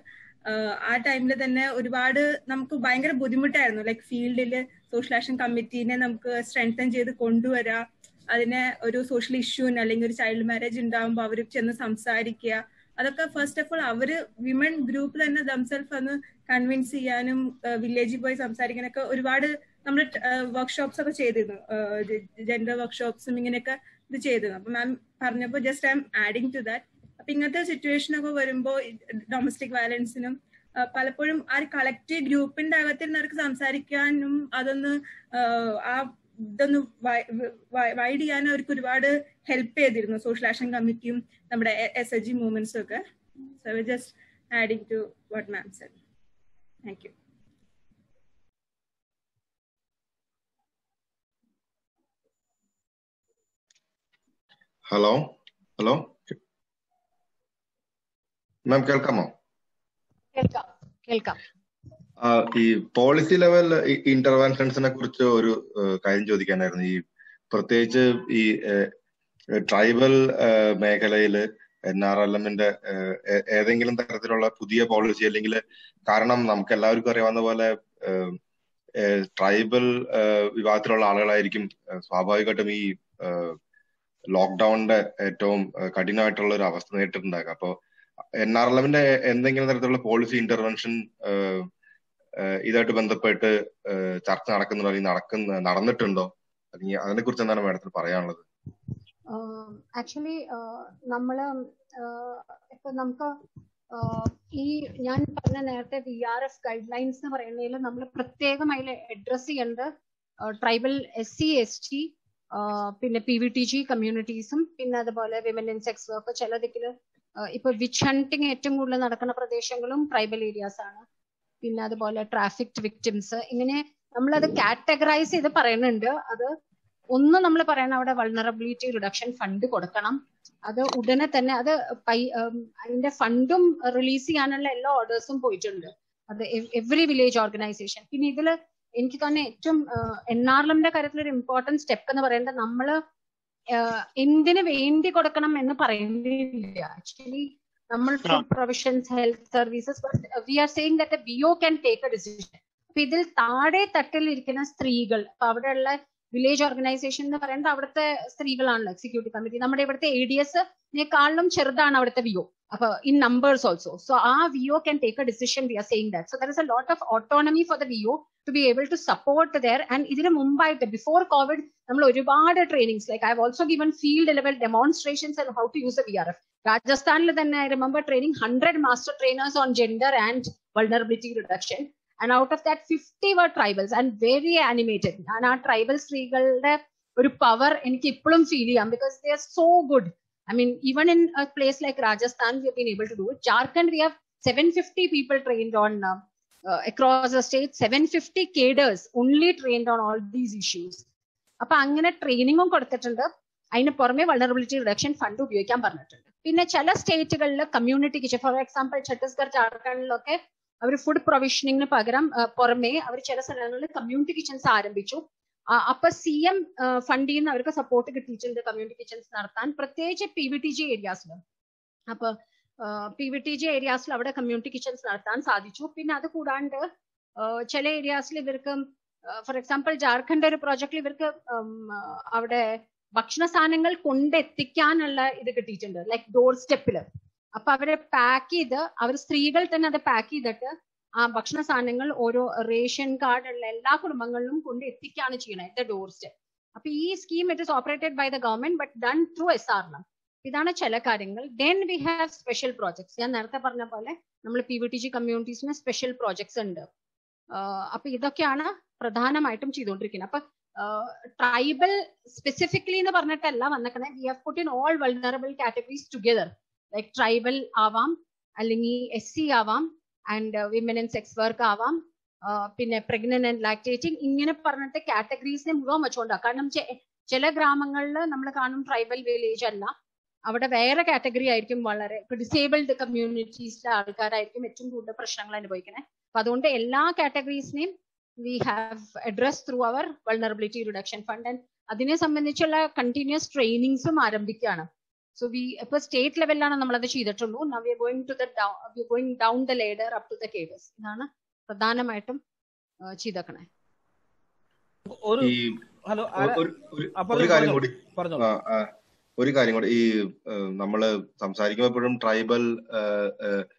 ആ, ടൈമിൽ തന്നെ ഒരുപാട് നമുക്ക് ഭയങ്കര ബുദ്ധിമുട്ടായിരുന്നു. ലൈക്ക് ഫീൽഡിൽ സോഷ്യൽ ആക്ഷൻ കമ്മിറ്റീനെ നമുക്ക് സ്ട്രെങ്തൻ ചെയ്ത് കൊണ്ടുവരാം അതിനെ ഒരു സോഷ്യൽ ഇഷ്യൂന് അല്ലെങ്കിൽ ഒരു ചൈൽഡ് മാരേജ് ഉണ്ടാകുമ്പോൾ അവർ ചെന്ന് സംസാരിക്കുക അതൊക്കെ ഫസ്റ്റ് ഓഫ് ഓൾ അവർ വിമൻ ഗ്രൂപ്പ് തന്നെ ദംസെൽഫ് ഒന്ന് കൺവിൻസ് ചെയ്യാനും വില്ലേജിൽ പോയി സംസാരിക്കാനൊക്കെ ഒരുപാട് നമ്മൾ വർക്ക്ഷോപ്സ് ഒക്കെ ചെയ്തിരുന്നു. ജെൻഡർ വർക്ക്ഷോപ്സും ഇങ്ങനെയൊക്കെ ഇത് ചെയ്തിരുന്നു. അപ്പൊ മാം പറഞ്ഞപ്പോൾ just I'm adding to that അപ്പൊ ഇങ്ങനത്തെ സിറ്റുവേഷൻ ഒക്കെ വരുമ്പോൾ ഡൊമസ്റ്റിക് വയലൻസിനും പലപ്പോഴും ആ ഒരു കളക്റ്റീവ് ഗ്രൂപ്പിന്റെ അകത്തിരുന്ന് അവർക്ക് സംസാരിക്കാനും അതൊന്ന് ആ ഇതൊന്ന് വൈഡ് ചെയ്യാൻ അവർക്ക് ഒരുപാട് ഹെൽപ്പ് ചെയ്തിരുന്നു. സോഷ്യൽ ആക്ഷൻ കമ്മിറ്റിയും നമ്മുടെ എസ് എച്ച് ജി മൂവ്മെന്റ്സും ഒക്കെ. So just adding to what ma'am said thank you hello hello ma'am കേൾക്കാമോ? കേൾക്കാം. കേൾക്കാം. ഈ പോളിസി ലെവൽ ഇന്റർവെൻഷൻസിനെ കുറിച്ച് ഒരു കാര്യം ചോദിക്കാനായിരുന്നു. ഈ പ്രത്യേകിച്ച് ഈ ട്രൈബൽ മേഖലയിൽ എൻ ആർ എൽ എമ്മിന്റെ ഏതെങ്കിലും തരത്തിലുള്ള പുതിയ പോളിസി അല്ലെങ്കിൽ കാരണം നമുക്ക് എല്ലാവർക്കും അറിയാവുന്ന പോലെ ട്രൈബൽ വിഭാഗത്തിലുള്ള ആളുകളായിരിക്കും സ്വാഭാവികമായിട്ടും ഈ ലോക്ക്ഡൌണിന്റെ ഏറ്റവും കഠിനമായിട്ടുള്ള ഒരു അവസ്ഥ നേരിട്ടിട്ടുണ്ടാകുക അപ്പോ എൻ ആർ എൽ എമ്മിന്റെ എന്തെങ്കിലും തരത്തിലുള്ള പോളിസി ഇന്റർവെൻഷൻ ഇതായിട്ട് ബന്ധപ്പെട്ട് ചർച്ച നടക്കുന്നുണ്ടോ അല്ലെങ്കിൽ നടക്കുന്ന നടന്നിട്ടുണ്ടോ? അല്ലെങ്കിൽ അതിനെ കുറിച്ച് എന്താണ് മാഡത്തിന് പറയാനുള്ളത്? ആക്ച്വലി നമ്മൾ ഇപ്പൊ നമുക്ക് ഈ ഞാൻ പറഞ്ഞ നേരത്തെ V R F guidelines എന്ന് പറയുന്നതിൽ നമ്മൾ പ്രത്യേകം അതിൽ അഡ്രസ് ചെയ്യേണ്ടത് tribal S C S T പിന്നെ പി വി ടി ജി കമ്മ്യൂണിറ്റീസും പിന്നെ അതുപോലെ വിമൻ ഇൻ സെക്സ് വർക്ക് ചില ദിക്കിൽ ഇപ്പൊ വിച്ച് ഹണ്ടിങ് ഏറ്റവും കൂടുതൽ നടക്കുന്ന പ്രദേശങ്ങളും ട്രൈബൽ ഏരിയാസ് ആണ്. പിന്നെ അതുപോലെ ട്രാഫിക് വിക്ടിംസ് ഇങ്ങനെ നമ്മളത് കാറ്റഗറൈസ് ചെയ്ത് പറയുന്നുണ്ട്. അത് ഒന്ന് നമ്മൾ പറയണം അവിടെ വൾണറബിലിറ്റി റിഡക്ഷൻ ഫണ്ട് കൊടുക്കണം. അത് ഉടനെ തന്നെ അത് അതിന്റെ ഫണ്ടും റിലീസ് ചെയ്യാനുള്ള എല്ലാ ഓർഡേഴ്സും പോയിട്ടുണ്ട്. അത് എവറി വില്ലേജ് ഓർഗനൈസേഷൻ പിന്നെ ഇതിൽ എനിക്ക് തന്നെ ഏറ്റവും എൻ ആർ എമ്മിന്റെ കാര്യത്തിൽ ഒരു ഇമ്പോർട്ടന്റ് സ്റ്റെപ്പ് എന്ന് പറയുന്നത് നമ്മൾ എന്തിനു വേണ്ടി കൊടുക്കണം എന്ന് പറയുന്നില്ല. ആക്ച്വലി നമ്മൾ food provisions health services we are saying that VO can take a decision അപ്പൊ ഇതിൽ താഴെ തട്ടിൽ ഇരിക്കുന്ന സ്ത്രീകൾ അപ്പൊ അവിടെയുള്ള വില്ലേജ് ഓർഗനൈസേഷൻ എന്ന് പറയുന്നത് അവിടുത്തെ സ്ത്രീകളാണല്ലോ എക്സിക്യൂട്ടീവ് കമ്മിറ്റി നമ്മുടെ ഇവിടുത്തെ എ ഡി എസിനെക്കാളും ചെറുതാണ് അവിടുത്തെ വിഒ അപ്പൊ ഇൻ നമ്പേഴ്സ് ഓൾസോ സോ ആ VO can take a decision we are saying that so there is a lot of autonomy for the VO to be able to support there and ഇതിന് മുമ്പായിട്ട് ബിഫോർ കോവിഡ് നമ്മൾ ഒരുപാട് trainings like I also given field level demonstrations and how to use a V R F രാജസ്ഥാനിൽ തന്നെ I remember training hundred master trainers on gender and vulnerability reduction and out of that fifty were tribals and very animated ഞാൻ ആ ട്രൈബൽ സ്ത്രീകളുടെ ഒരു പവർ എനിക്ക് ഇപ്പോഴും ഫീൽ ചെയ്യാം because they are so good I mean even in place like Rajasthan we been able to do it Jharkhand we have seven fifty people trained on across the state seven fifty cadres only trained on all these issues അപ്പൊ അങ്ങനെ ട്രെയിനിങ്ങും കൊടുത്തിട്ടുണ്ട്. അതിന് പുറമെ വൾണറബിലിറ്റി റിഡക്ഷൻ ഫണ്ട് ഉപയോഗിക്കാൻ പറഞ്ഞിട്ടുണ്ട്. പിന്നെ ചില സ്റ്റേറ്റുകളിൽ community kitchen for example Chhattisgarh ജാർഖണ്ഡിലൊക്കെ അവർ ഫുഡ് പ്രൊവിഷനിങ്ങിന് പകരം ആ, പുറമെ അവർ ചില സ്ഥലങ്ങളിൽ കമ്മ്യൂണിറ്റി കിച്ചൺസ് ആരംഭിച്ചു. അപ്പൊ സി എം ഫണ്ടിൽ നിന്ന് അവർക്ക് സപ്പോർട്ട് കിട്ടിയിട്ടുണ്ട് കമ്മ്യൂണിറ്റി കിച്ചൺസ് നടത്താൻ. പ്രത്യേകിച്ച് പി വി ടി ജി ഏരിയാസിലും അപ്പൊ പി വി ടി ജി ഏരിയാസിൽ അവിടെ കമ്മ്യൂണിറ്റി കിച്ചൺസ് നടത്താൻ സാധിച്ചു. പിന്നെ അത് കൂടാണ്ട് ചില ഏരിയാസിൽ ഇവർക്ക് ഫോർ എക്സാമ്പിൾ ജാർഖണ്ഡ് ഒരു പ്രോജക്റ്റിൽ ഇവർക്ക് അവിടെ ഭക്ഷണ സാധനങ്ങൾ കൊണ്ടെത്തിക്കാനുള്ള ഇത് കിട്ടിയിട്ടുണ്ട് ലൈക്ക് ഡോർ സ്റ്റെപ്പിൽ അപ്പൊ അവരെ പാക്ക് ചെയ്ത് അവർ സ്ത്രീകൾ തന്നെ അത് പാക്ക് ചെയ്തിട്ട് ആ ഭക്ഷണ സാധനങ്ങൾ ഓരോ റേഷൻ കാർഡ് ഉള്ള എല്ലാ കുടുംബങ്ങളിലും കൊണ്ട് എത്തിക്കുകയാണ് ചെയ്യണത് ഡോർ സ്റ്റെപ്പ് അപ്പൊ ഈ scheme it is operated by the government but done through S R ഇതാണ് ചില കാര്യങ്ങൾ. Then we have special projects ഞാൻ നേരത്തെ പറഞ്ഞ പോലെ നമ്മൾ പി വി ടി ജി കമ്മ്യൂണിറ്റീസിന് സ്പെഷ്യൽ പ്രോജക്ട്സ് ഉണ്ട്. അപ്പൊ ഇതൊക്കെയാണ് പ്രധാനമായിട്ടും ചെയ്തുകൊണ്ടിരിക്കുന്നത്. അപ്പൊ ട്രൈബൽ സ്പെസിഫിക്കലി എന്ന് പറഞ്ഞിട്ടല്ല വന്നേക്കുന്നത് we have put in all vulnerable categories together like tribal ആവാം അല്ലെങ്കിൽ എസ് സി ആവാം and women and sex work ആവാം പിന്നെ പ്രഗ്നന്റ് ആൻഡ് ലാക്ടേറ്റിംഗ് ഇങ്ങനെ പറഞ്ഞിട്ട് കാറ്റഗറീസിനെ മുഴുവൻ വെച്ചുകൊണ്ടാണ് കാരണം ചില ഗ്രാമങ്ങളിൽ നമ്മൾ കാണും ട്രൈബൽ വില്ലേജ് അല്ല. അവിടെ വേറെ കാറ്റഗറി ആയിരിക്കും വളരെ ഇപ്പൊ ഡിസേബിൾഡ് കമ്മ്യൂണിറ്റീസിലെ ആൾക്കാരായിരിക്കും ഏറ്റവും കൂടുതൽ പ്രശ്നങ്ങൾ അനുഭവിക്കുന്നത് അപ്പൊ അതുകൊണ്ട് എല്ലാ കാറ്റഗറീസിനെയും we have address through our vulnerability reduction fund and അതിനെ സംബന്ധിച്ചുള്ള കണ്ടിന്യൂസ് ട്രെയിനിങ്സും ആരംഭിക്കുകയാണ്. സോ വി ഇപ്പൊ സ്റ്റേറ്റ് ലെവലിലാണ് അത് ചെയ്തിട്ടുള്ളൂ. Now we going to the we going down the ladder up to the cadres ഇതാണ് പ്രധാനമായിട്ടും ചെയ്തേക്കണേ. ഒരു ഹലോ ഒരു ഒരു- ഒരു കാര്യം കൂടി. ഒരു കാര്യം കൂടെ ഈ നമ്മൾ സംസാരിക്കുമ്പോൾ എപ്പോഴും ട്രൈബൽ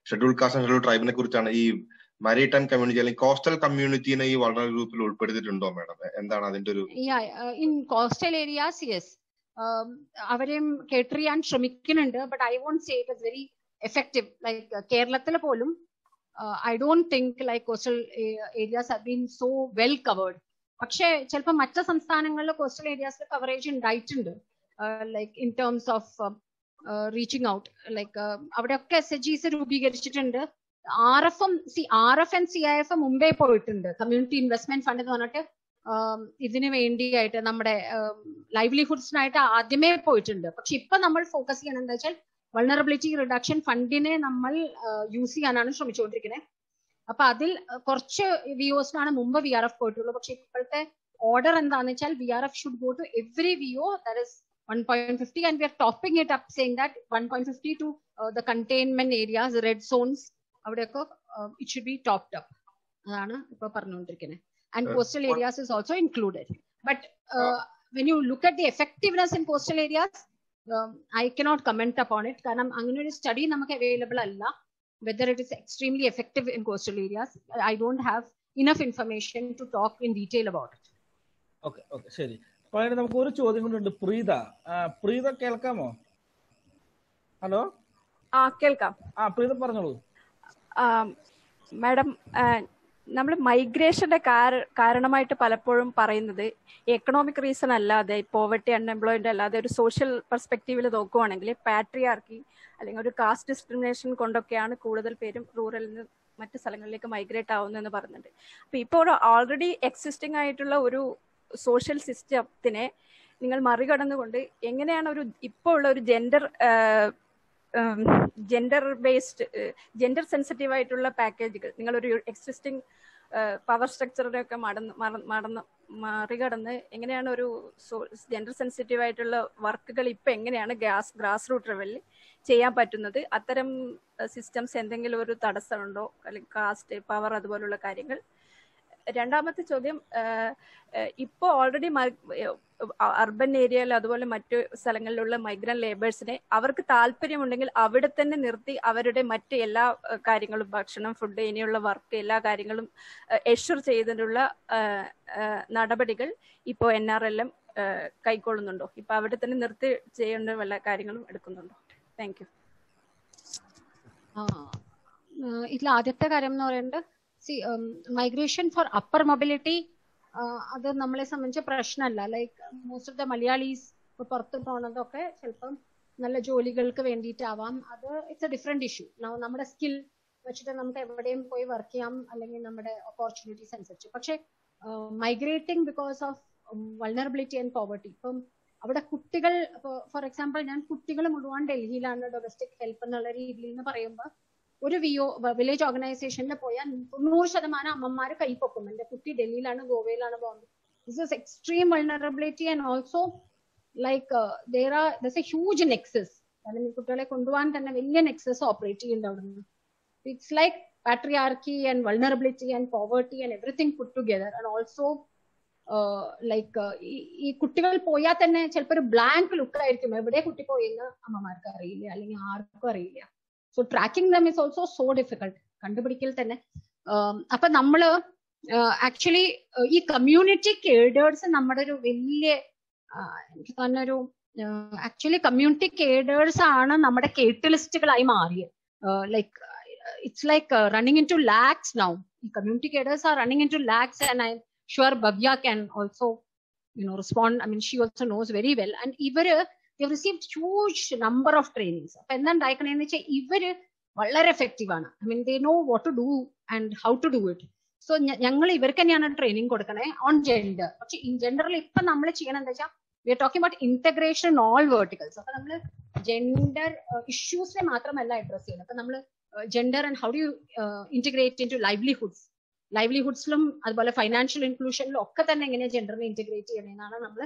ഷെഡ്യൂൾ കാസ്റ്റ് ഷെഡ്യൂൾ ട്രൈബിനെ കുറിച്ചാണ് ഈ മാരിടൈം കമ്മ്യൂണിറ്റി അല്ലെങ്കിൽ കോസ്റ്റൽ കമ്മ്യൂണിറ്റിനെ ഈ വളരെ ഗ്രൂപ്പിൽ ഉൾപ്പെടുത്തിയിട്ടുണ്ടോ മാഡം? എന്താണ് അതിന്റെ ഒരു ഇൻ കോസ്റ്റൽ ഏരിയാസ് യെസ്. അവരെയും കേട്ടർ ചെയ്യാൻ ശ്രമിക്കുന്നുണ്ട് but I won't say it very effective. Like കേരളത്തിൽ പോലും I don't think like coastal areas have been so well covered. പക്ഷേ ചിലപ്പോൾ മറ്റ് സംസ്ഥാനങ്ങളിൽ കോസ്റ്റൽ ഏരിയാസിൽ കവറേജ് ഉണ്ടായിട്ടുണ്ട്. Like in terms of reaching out like അവിടെയൊക്കെ എസ് എച്ച് ജിസ് രൂപീകരിച്ചിട്ടുണ്ട്. R F M C R F and C I F മുമ്പേ പോയിട്ടുണ്ട്. കമ്മ്യൂണിറ്റി ഇൻവെസ്റ്റ്മെന്റ് ഫണ്ട് എന്ന് പറഞ്ഞിട്ട് ഇതിനു ഇതിന് വേണ്ടിയായിട്ട് നമ്മുടെ ലൈവ്ലിഹുഡ്സിനായിട്ട് ആദ്യമേ പോയിട്ടുണ്ട്. പക്ഷെ ഇപ്പൊ നമ്മൾ ഫോക്കസ് ചെയ്യണം എന്താ വെച്ചാൽ വൾണറബിലിറ്റി റിഡക്ഷൻ ഫണ്ടിനെ നമ്മൾ യൂസ് ചെയ്യാനാണ് ശ്രമിച്ചുകൊണ്ടിരിക്കുന്നത്. അപ്പൊ അതിൽ കുറച്ച് വിഒസിനാണ് മുമ്പ് വി ആർ എഫ് പോയിട്ടുള്ളൂ. പക്ഷെ ഇപ്പോഴത്തെ ഓർഡർ എന്താണെന്ന് വെച്ചാൽ V R F should go to every VO that is one point fifty and we are topping it up saying that one point fifty to the containment areas red zones അവിടെയൊക്കെ it should be topped up അതാണ് ഇപ്പൊ പറഞ്ഞുകൊണ്ടിരിക്കുന്നത് and coastal areas is also included but when you look at the effectiveness in coastal areas I cannot comment upon it കാരണം അങ്ങനെ ഒരു സ്റ്റഡി നമുക്ക് അവൈലബിൾ അല്ല. Whether it is extremely effective in coastal areas. I don't have enough information to talk in detail about it. Okay okay ശരി. അപ്പൊ നമുക്ക് ഒരു ചോദ്യം കൊണ്ടുണ്ട് പ്രീത. പ്രീത കേൾക്കാമോ? ഹലോ? ആ കേൾക്കാം. ആ പ്രീത പറഞ്ഞോളൂ. മാഡം നമ്മൾ മൈഗ്രേഷന്റെ കാരണമായിട്ട് പലപ്പോഴും പറയുന്നത് എക്കണോമിക് റീസൺ അല്ലാതെ പോവർട്ടി അൺഎംപ്ലോയ്മെന്റ് അല്ലാതെ ഒരു സോഷ്യൽ പെർസ്പെക്റ്റീവിൽ നോക്കുവാണെങ്കിൽ പാട്രിയാർക്കി അല്ലെങ്കിൽ ഒരു കാസ്റ്റ് ഡിസ്ക്രിമിനേഷൻ കൊണ്ടൊക്കെയാണ് കൂടുതൽ പേരും റൂറലിൽ നിന്ന് മറ്റ് സ്ഥലങ്ങളിലേക്ക് മൈഗ്രേറ്റ് ആവുന്നതെന്ന് പറയുന്നുണ്ട്. അപ്പൊ ഇപ്പോൾ ഓൾറെഡി എക്സിസ്റ്റിംഗ് ആയിട്ടുള്ള ഒരു സോഷ്യൽ സിസ്റ്റത്തിനെ നിങ്ങൾ മറികടന്നുകൊണ്ട് എങ്ങനെയാണ് ഒരു ഇപ്പോൾ ഉള്ള ഒരു gender gender based gender sensitive ആയിട്ടുള്ള പാക്കേജുകൾ നിങ്ങളൊരു എക്സിസ്റ്റിംഗ് പവർ സ്ട്രക്ചറിനെ ഒക്കെ മടന്ന് മടന്ന് മറികടന്ന് എങ്ങനെയാണ് ഒരു ജെൻഡർ സെൻസിറ്റീവ് ആയിട്ടുള്ള വർക്കുകൾ ഇപ്പൊ എങ്ങനെയാണ് ഗ്രാസ് ഗ്രാസ് റൂട്ട് ലെവലിൽ ചെയ്യാൻ പറ്റുന്നത്? അത്തരം സിസ്റ്റംസ് എന്തെങ്കിലും ഒരു തടസ്സമുണ്ടോ? അല്ലെങ്കിൽ കാസ്റ്റ് പവർ അതുപോലുള്ള കാര്യങ്ങൾ? രണ്ടാമത്തെ ചോദ്യം ഇപ്പൊ ഓൾറെഡി അർബൻ ഏരിയയിൽ അതുപോലെ മറ്റു സ്ഥലങ്ങളിലുള്ള മൈഗ്രന്റ് ലേബേഴ്സിനെ അവർക്ക് താല്പര്യമുണ്ടെങ്കിൽ അവിടെ തന്നെ നിർത്തി അവരുടെ മറ്റ് എല്ലാ കാര്യങ്ങളും ഭക്ഷണം ഫുഡ് ഇനിയുള്ള വർക്ക് എല്ലാ കാര്യങ്ങളും എഷുർ ചെയ്തതിനുള്ള നടപടികൾ ഇപ്പോൾ എൻ ആർ എൽ എം കൈക്കൊള്ളുന്നുണ്ടോ? ഇപ്പൊ അവിടെ തന്നെ നിർത്തി ചെയ്യേണ്ട വല്ല കാര്യങ്ങളും എടുക്കുന്നുണ്ടോ? താങ്ക് യു ഇതിൽ ആദ്യത്തെ കാര്യം എന്ന് പറയുന്നത് C migration for upper mobility അത് നമ്മളെ സംബന്ധിച്ച് പ്രശ്നമല്ല. Like most of the Malayalis പുറത്ത് പോണതൊക്കെ ചിലപ്പം നല്ല ജോലികൾക്ക് വേണ്ടിയിട്ടാവാം. അത് ഇറ്റ്സ് എ ഡിഫറെന്റ് ഇഷ്യൂ നമ്മുടെ സ്കിൽ വെച്ചിട്ട് നമുക്ക് എവിടെയും പോയി വർക്ക് ചെയ്യാം അല്ലെങ്കിൽ നമ്മുടെ ഓപ്പർച്യൂണിറ്റീസ് അനുസരിച്ച്. പക്ഷെ migrating because of vulnerability and poverty ഇപ്പം അവിടെ കുട്ടികൾ ഫോർ എക്സാമ്പിൾ ഞാൻ കുട്ടികൾ മുഴുവൻ ഡൽഹിയിലാണ് ഡൊമസ്റ്റിക് ഹെൽപ്പ് എന്നുള്ള രീതിയിൽ നിന്ന് പറയുമ്പോൾ ഒരു വിഒ വില്ലേജ് ഓർഗനൈസേഷനിൽ പോയാൽ തൊണ്ണൂറ് ശതമാനം അമ്മമാർ കൈപ്പൊക്കും. എന്റെ കുട്ടി ഡൽഹിയിലാണ് ഗോവയിലാണ് പോകുന്നത്. This is extreme vulnerability and also like there are thus a huge nexus അല്ലെങ്കിൽ കുട്ടികളെ കൊണ്ടുപോകാൻ തന്നെ വലിയ നെക്സസ് ഓപ്പറേറ്റ് ചെയ്യുന്നുണ്ട് അവിടെ നിന്ന് it's like patriarchy and vulnerability and poverty and everything put together and also like ഈ കുട്ടികൾ പോയാൽ തന്നെ ചിലപ്പോൾ ഒരു ബ്ലാങ്ക് ലുക്ക് ആയിരിക്കും. എവിടെ കുട്ടി പോയെന്ന് അമ്മമാർക്ക് അറിയില്ല അല്ലെങ്കിൽ ആർക്കും അറിയില്ല. So tracking them is also so difficult കണ്ടുപിടിക്കൽ തന്നെ. അപ്പൊ നമ്മൾ ആക്ച്വലി ഈ കമ്മ്യൂണിറ്റി കേഡേഴ്സ് നമ്മുടെ ഒരു വലിയ എനിക്ക് തന്നെ ഒരു ആക്ച്വലി കമ്മ്യൂണിറ്റി കേഡേഴ്സ് ആണ് നമ്മുടെ കേട്ടലിസ്റ്റുകളായി മാറിയത്. Like it's like running into lakhs now ഈ community cadres are running into lakhs and I sure Bhavya can also you know respond I mean she also knows very well and ഇവർ they've received huge number of trainings അപ്പൊ എന്താ ഉണ്ടാക്കണേന്ന് വെച്ചാൽ ഇവർ വളരെ എഫക്റ്റീവ് ആണ്. I mean they know what to do and how to do it so ഞങ്ങൾ ഇവർക്ക് തന്നെയാണ് ട്രെയിനിങ് കൊടുക്കണേ ഓൺ ജെൻഡർ പക്ഷെ ഇൻ ജെൻഡറിൽ ഇപ്പൊ നമ്മൾ ചെയ്യണം എന്താ വെച്ചാൽ we are talking about integration all verticals അപ്പൊ നമ്മൾ ജെൻഡർ ഇഷ്യൂസിനെ മാത്രമല്ല അഡ്രസ് ചെയ്യണം. അപ്പൊ നമ്മൾ gender and how do you integrate into livelihoods ലൈവ്ലിഹുഡ്സിലും അതുപോലെ ഫൈനാൻഷ്യൽ ഇൻക്ലൂഷനിലും ഒക്കെ തന്നെ എങ്ങനെയാണ് ജെൻഡറിനെ ഇന്റഗ്രേറ്റ് ചെയ്യണമെന്നാണ് നമ്മൾ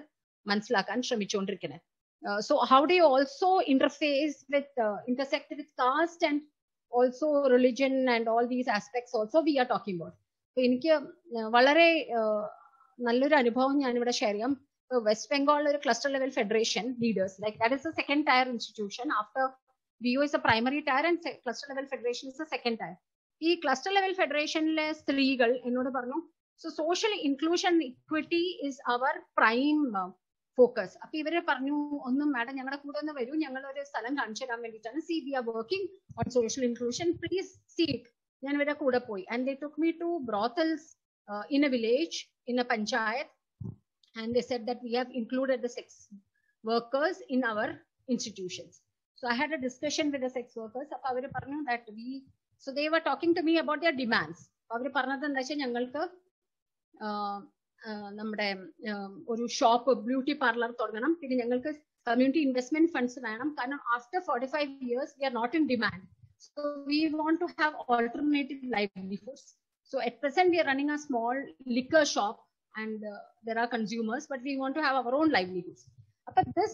മനസ്സിലാക്കാൻ ശ്രമിച്ചുകൊണ്ടിരിക്കുന്നത് so how do you also interface with uh, intersect with caste and also religion and all these aspects also we are talking about? So എനിക്ക് വളരെ നല്ലൊരു അനുഭവം ഞാൻ ഇവിടെ ഷെയർ ചെയ്യാം വെസ്റ്റ് ബംഗാൾ ഒരു cluster level federation leaders like that is a second tier institution after VO is a primary tier and cluster level federation is a second tier ഈ ക്ലസ്റ്റർ ലെവൽ ഫെഡറേഷനിലെ സ്ത്രീകൾ എന്നോട് പറഞ്ഞു so social inclusion equity is our prime focus അപ്പൊ ഇവർ പറഞ്ഞു ഒന്നും മാഡം ഞങ്ങളുടെ കൂടെ ഒന്ന് വരൂ. ഞങ്ങൾ ഒരു സ്ഥലം കാണിച്ചു തരാൻ വേണ്ടിയിട്ടാണ് see we are working on social inclusion please sit ഞാൻ ഇവരെ കൂടെ പോയി. And they took me to brothels in a village in a panchayat and they said that we have included the sex workers in our institutions so I had a discussion with the sex workers അപ്പൊ അവർ പറഞ്ഞു that we so they were talking to me about their demands അവർ പറഞ്ഞത് എന്താ വെച്ചാൽ ഞങ്ങൾക്ക് നമ്മുടെ ഒരു ഷോപ്പ് ബ്യൂട്ടി പാർലർ തുടങ്ങണം പിന്നെ ഞങ്ങൾക്ക് കമ്മ്യൂണിറ്റി ഇൻവെസ്റ്റ്മെന്റ് ഫണ്ട്സ് വേണം കാരണം after forty five years we are not in demand So we want to have alternative livelihoods. So at present, we are running a small liquor shop and uh, there are consumers, but we want to have our own livelihoods. But this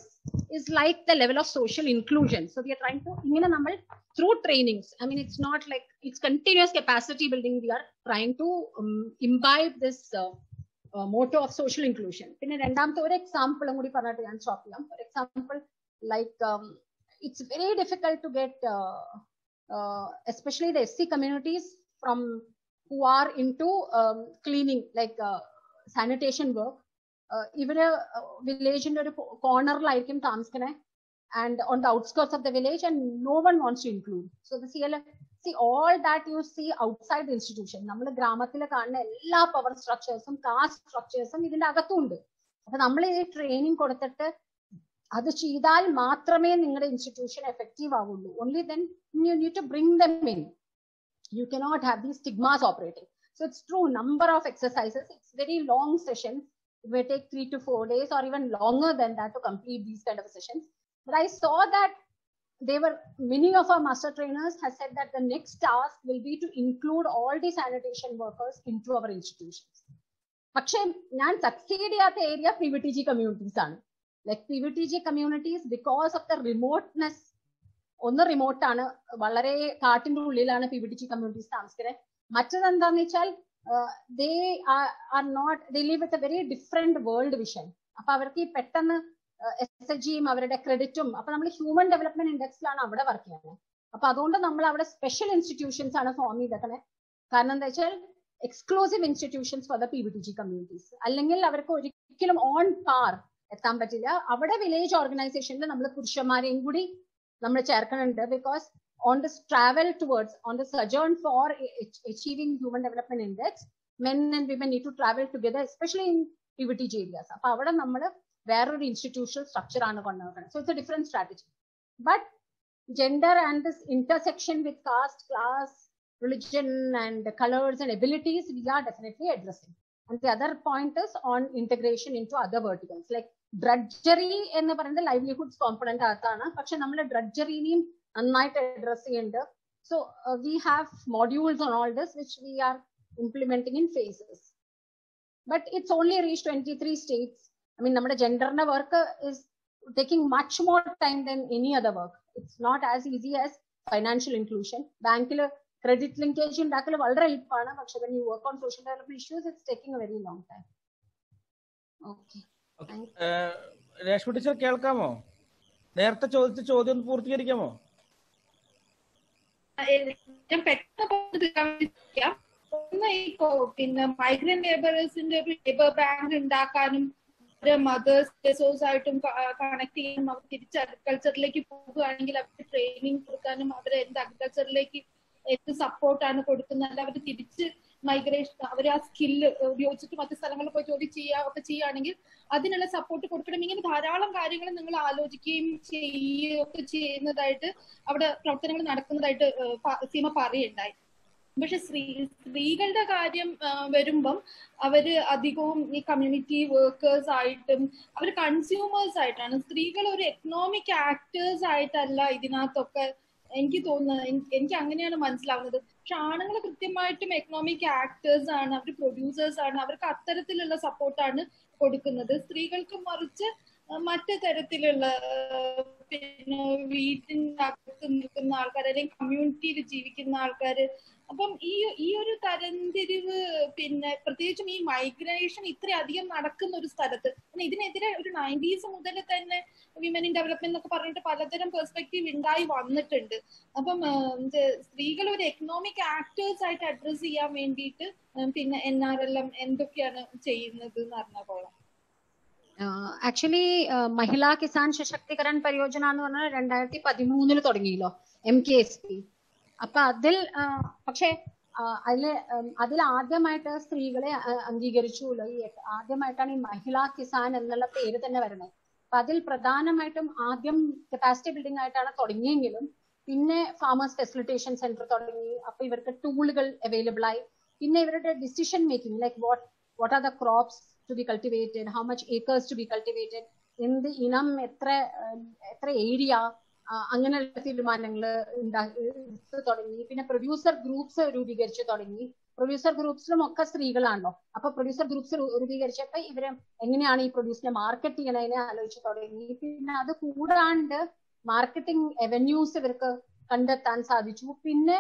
is like the level of social inclusion. So we are trying to, ഇങ്ങനെ നമ്മൾ through trainings, I mean, it's not like it's continuous capacity building. We are trying to um, imbibe this uh, uh, motto of social inclusion. പിന്നെ രണ്ടാമത്തെ ഒരു എക്സാമ്പിളും കൂടി പറഞ്ഞിട്ട് ഞാൻ സ്റ്റോപ്പ് ചെയ്യാം for example like it's very difficult to get uh, uh, especially the SC communities from who are into um, cleaning like uh, sanitation work ഇവർ വില്ലേജിന്റെ ഒരു കോർണറിലായിരിക്കും താമസിക്കണേ and on the outskirts of the village and no one wants to include so the C L C all that you see outside the institution നമ്മൾ ഗ്രാമത്തിൽ കാണുന്ന എല്ലാ പവർ സ്ട്രക്ചേഴ്സും കാസ്റ്റ് സ്ട്രക്ചേഴ്സും ഇതിന്റെ അകത്തുണ്ട്. അപ്പൊ നമ്മൾ ഈ ട്രെയിനിങ് കൊടുത്തിട്ട് അത് ചെയ്താൽ മാത്രമേ നിങ്ങളുടെ ഇൻസ്റ്റിറ്റ്യൂഷൻ എഫക്റ്റീവ് ആവുള്ളൂ. Only then you need to bring them in you cannot have these stigmas operating so it's true number of exercises it's very long sessions it may take three to four days or even longer than that to complete these kind of sessions. But I saw that they were many of our master trainers has said that the next task will be to include all the sanitation workers into our institutions. പക്ഷേ ഞാൻ സക്സീഡ് ചെയ്യാത്ത area P V T G communities ആണ്. Like P V T G communities because of the remoteness ഒന്ന് റിമോട്ടാണ് വളരെ കാട്ടിന്റെ ഉള്ളിലാണ് P V T G communities താമസിക്കുന്നത് മറ്റത് എന്താന്ന് വെച്ചാൽ they are not they live with a very different world vision അപ്പൊ അവർക്ക് ഈ പെട്ടെന്ന് എസ് എച്ച് ജിയും അവരുടെ ക്രെഡിറ്റും അപ്പൊ നമ്മൾ ഹ്യൂമൻ ഡെവലപ്മെന്റ് ഇൻഡെക്സിലാണ് അവിടെ വർക്ക് ചെയ്യുന്നത്. അപ്പൊ അതുകൊണ്ട് നമ്മൾ അവിടെ സ്പെഷ്യൽ ഇൻസ്റ്റിറ്റ്യൂഷൻസ് ആണ് ഫോം ചെയ്തേക്കണേ. കാരണം എന്താ വെച്ചാൽ exclusive institutions for the P V T G communities അല്ലെങ്കിൽ അവർക്ക് ഒരിക്കലും ഓൺ പാർ എത്താൻ പറ്റില്ല. അവിടെ വില്ലേജ് ഓർഗനൈസേഷനിൽ നമ്മൾ പുരുഷന്മാരെയും കൂടി നമ്മൾ ചേർക്കുന്നുണ്ട് because on the travel towards on the sojourn for achieving human development index men and women need to travel need especially in P especially T G areas അപ്പൊ അവിടെ നമ്മൾ വേറൊരു ഇൻസ്റ്റിറ്റ്യൂഷണൽ സ്ട്രക്ചർ ആണ് കൊണ്ടുവന്നത്. So it's a different strategy but gender and this intersection with caste class religion and colors and abilities we are definitely addressing. And the other point is on integration into other verticals. Like drudgery എന്ന് പറയുന്നത് ലൈവ്ലിഹുഡ്സ് കോമ്പണന്റ് അകത്താണ്. പക്ഷെ നമ്മൾ ഡ്രഡ്ജറിനെയും നന്നായിട്ട് അഡ്രസ് ചെയ്യുന്നുണ്ട് so we have modules on all this which we are implementing in phases but it's only reach twenty three states I mean നമ്മുടെ ജെൻഡറിന്റെ work is taking much more time than any other work it's not as easy as financial inclusion ബാങ്കിൽ ക്രെഡിറ്റ് ലിങ്കേജ് ഉണ്ടാക്കൽ വളരെ എളുപ്പമാണ്. പക്ഷെ when you work on social development issues it's taking a very long time okay Reshma teacher കേൾക്കാമോ? നേരത്തെ ചോദിച്ച ചോദ്യം ഒന്ന് പൂർത്തീകരിക്കാമോ? ഞാൻ പെട്ടെന്ന് ഒന്ന് ഈ പിന്നെ മൈഗ്രന്റ് ലേബറേഴ്സിന്റെ ഒരു ലേബർ ബാങ്ക് ഉണ്ടാക്കാനും മദേഴ്സ് റിസോഴ്സ് ആയിട്ടും കണക്ട് ചെയ്യാനും അവർ തിരിച്ച് അഗ്രികൾച്ചറിലേക്ക് പോകുകയാണെങ്കിൽ അവർക്ക് ട്രെയിനിങ് കൊടുക്കാനും അവർ എന്ത് അഗ്രികൾച്ചറിലേക്ക് എന്ത് സപ്പോർട്ടാണ് കൊടുക്കുന്നത് അവർ തിരിച്ച് മൈഗ്രേഷൻ അവർ ആ സ്കില്ല് ഉപയോഗിച്ചിട്ട് മറ്റു സ്ഥലങ്ങളിൽ പോയി ജോലി ചെയ്യുക ഒക്കെ ചെയ്യുകയാണെങ്കിൽ അതിനുള്ള സപ്പോർട്ട് കൊടുക്കണം. ഇങ്ങനെ ധാരാളം കാര്യങ്ങൾ നിങ്ങൾ ആലോചിക്കുകയും ചെയ്യുകയൊക്കെ ചെയ്യുന്നതായിട്ട് അവിടെ പ്രവർത്തനങ്ങൾ നടക്കുന്നതായിട്ട് സീമ പറയുണ്ടായി പക്ഷെ സ്ത്രീ സ്ത്രീകളുടെ കാര്യം വരുമ്പം അവർ അധികവും ഈ കമ്മ്യൂണിറ്റി വർക്കേഴ്സ് ആയിട്ടും അവർ കൺസ്യൂമേഴ്സ് ആയിട്ടാണ്. സ്ത്രീകൾ ഒരു എക്കണോമിക് ആക്ടേഴ്സ് ആയിട്ടല്ല ഇതിനകത്തൊക്കെ എനിക്ക് തോന്നുന്നത് എനിക്ക് അങ്ങനെയാണ് മനസ്സിലാവുന്നത്. പക്ഷെ ആണുങ്ങൾ കൃത്യമായിട്ടും എക്കണോമിക് ആക്ടേഴ്സ് ആണ് അവർ പ്രൊഡ്യൂസേഴ്സ് ആണ് അവർക്ക് അത്തരത്തിലുള്ള സപ്പോർട്ടാണ് കൊടുക്കുന്നത്. സ്ത്രീകൾക്ക് മറിച്ച് മറ്റു തരത്തിലുള്ള പിന്നെ വീട്ടിനകത്ത് നിൽക്കുന്ന ആൾക്കാർ അല്ലെങ്കിൽ കമ്മ്യൂണിറ്റിയിൽ ജീവിക്കുന്ന ആൾക്കാർ അപ്പം ഈ ഈ ഒരു തരംതിരിവ് പിന്നെ പ്രത്യേകിച്ചും ഈ മൈഗ്രേഷൻ ഇത്രയധികം നടക്കുന്ന ഒരു സ്ഥലത്ത് ഇതിനെതിരെ ഒരു നയന്റീസ് മുതൽ തന്നെ വിമൻ ഇൻ ഡെവലപ്മെന്റ് എന്നൊക്കെ പറഞ്ഞിട്ട് പലതരം പെർസ്പെക്റ്റീവ് ഉണ്ടായി വന്നിട്ടുണ്ട്. അപ്പം സ്ത്രീകൾ ഒരു എക്കണോമിക് ആക്ടേഴ്സ് ആയിട്ട് അഡ്രസ് ചെയ്യാൻ വേണ്ടിയിട്ട് പിന്നെ എൻ ആർ എൽ എം എന്തൊക്കെയാണ് ചെയ്യുന്നത് എന്ന് പറഞ്ഞ പോലെ ആക്ച്വലി മഹിളാ കിസാൻ സശക്തികരൺ പരിയോജന എന്ന് പറഞ്ഞാൽ രണ്ടായിരത്തി പതിമൂന്നിൽ തുടങ്ങിയല്ലോ എം കെ എസ് പി അപ്പൊ അതിൽ പക്ഷെ അതിൽ അതിൽ ആദ്യമായിട്ട് സ്ത്രീകളെ അംഗീകരിച്ചുല്ലോ ഈ ആദ്യമായിട്ടാണ് ഈ മഹിളാ കിസാൻ എന്നുള്ള പേര് തന്നെ വരുന്നത്. അപ്പൊ അതിൽ പ്രധാനമായിട്ടും ആദ്യം കപ്പാസിറ്റി ബിൽഡിംഗ് ആയിട്ടാണ് തുടങ്ങിയെങ്കിലും പിന്നെ ഫാമേഴ്സ് ഫെസിലിറ്റേഷൻ സെന്റർ തുടങ്ങി. അപ്പൊ ഇവർക്ക് ടൂളുകൾ അവൈലബിൾ ആയി. പിന്നെ ഇവരുടെ decision making like what what are the crops to be cultivated how much acres to be cultivated എന്ത് ഇനം എത്ര എത്ര ഏരിയ അങ്ങനെയുള്ള തീരുമാനങ്ങൾ തുടങ്ങി. പിന്നെ പ്രൊഡ്യൂസർ ഗ്രൂപ്പ്സ് രൂപീകരിച്ചു തുടങ്ങി. പ്രൊഡ്യൂസർ ഗ്രൂപ്പ്സിലും ഒക്കെ സ്ത്രീകളാണല്ലോ. അപ്പൊ പ്രൊഡ്യൂസർ ഗ്രൂപ്പ്സ് രൂപീകരിച്ചപ്പോ ഇവർ എങ്ങനെയാണ് ഈ പ്രൊഡ്യൂസിനെ മാർക്കറ്റ് ചെയ്യണതിനെ ആലോചിച്ച് തുടങ്ങി. പിന്നെ അത് കൂടാണ്ട് മാർക്കറ്റിംഗ് എവന്യൂസ് ഇവർക്ക് കണ്ടെത്താൻ സാധിച്ചു. പിന്നെ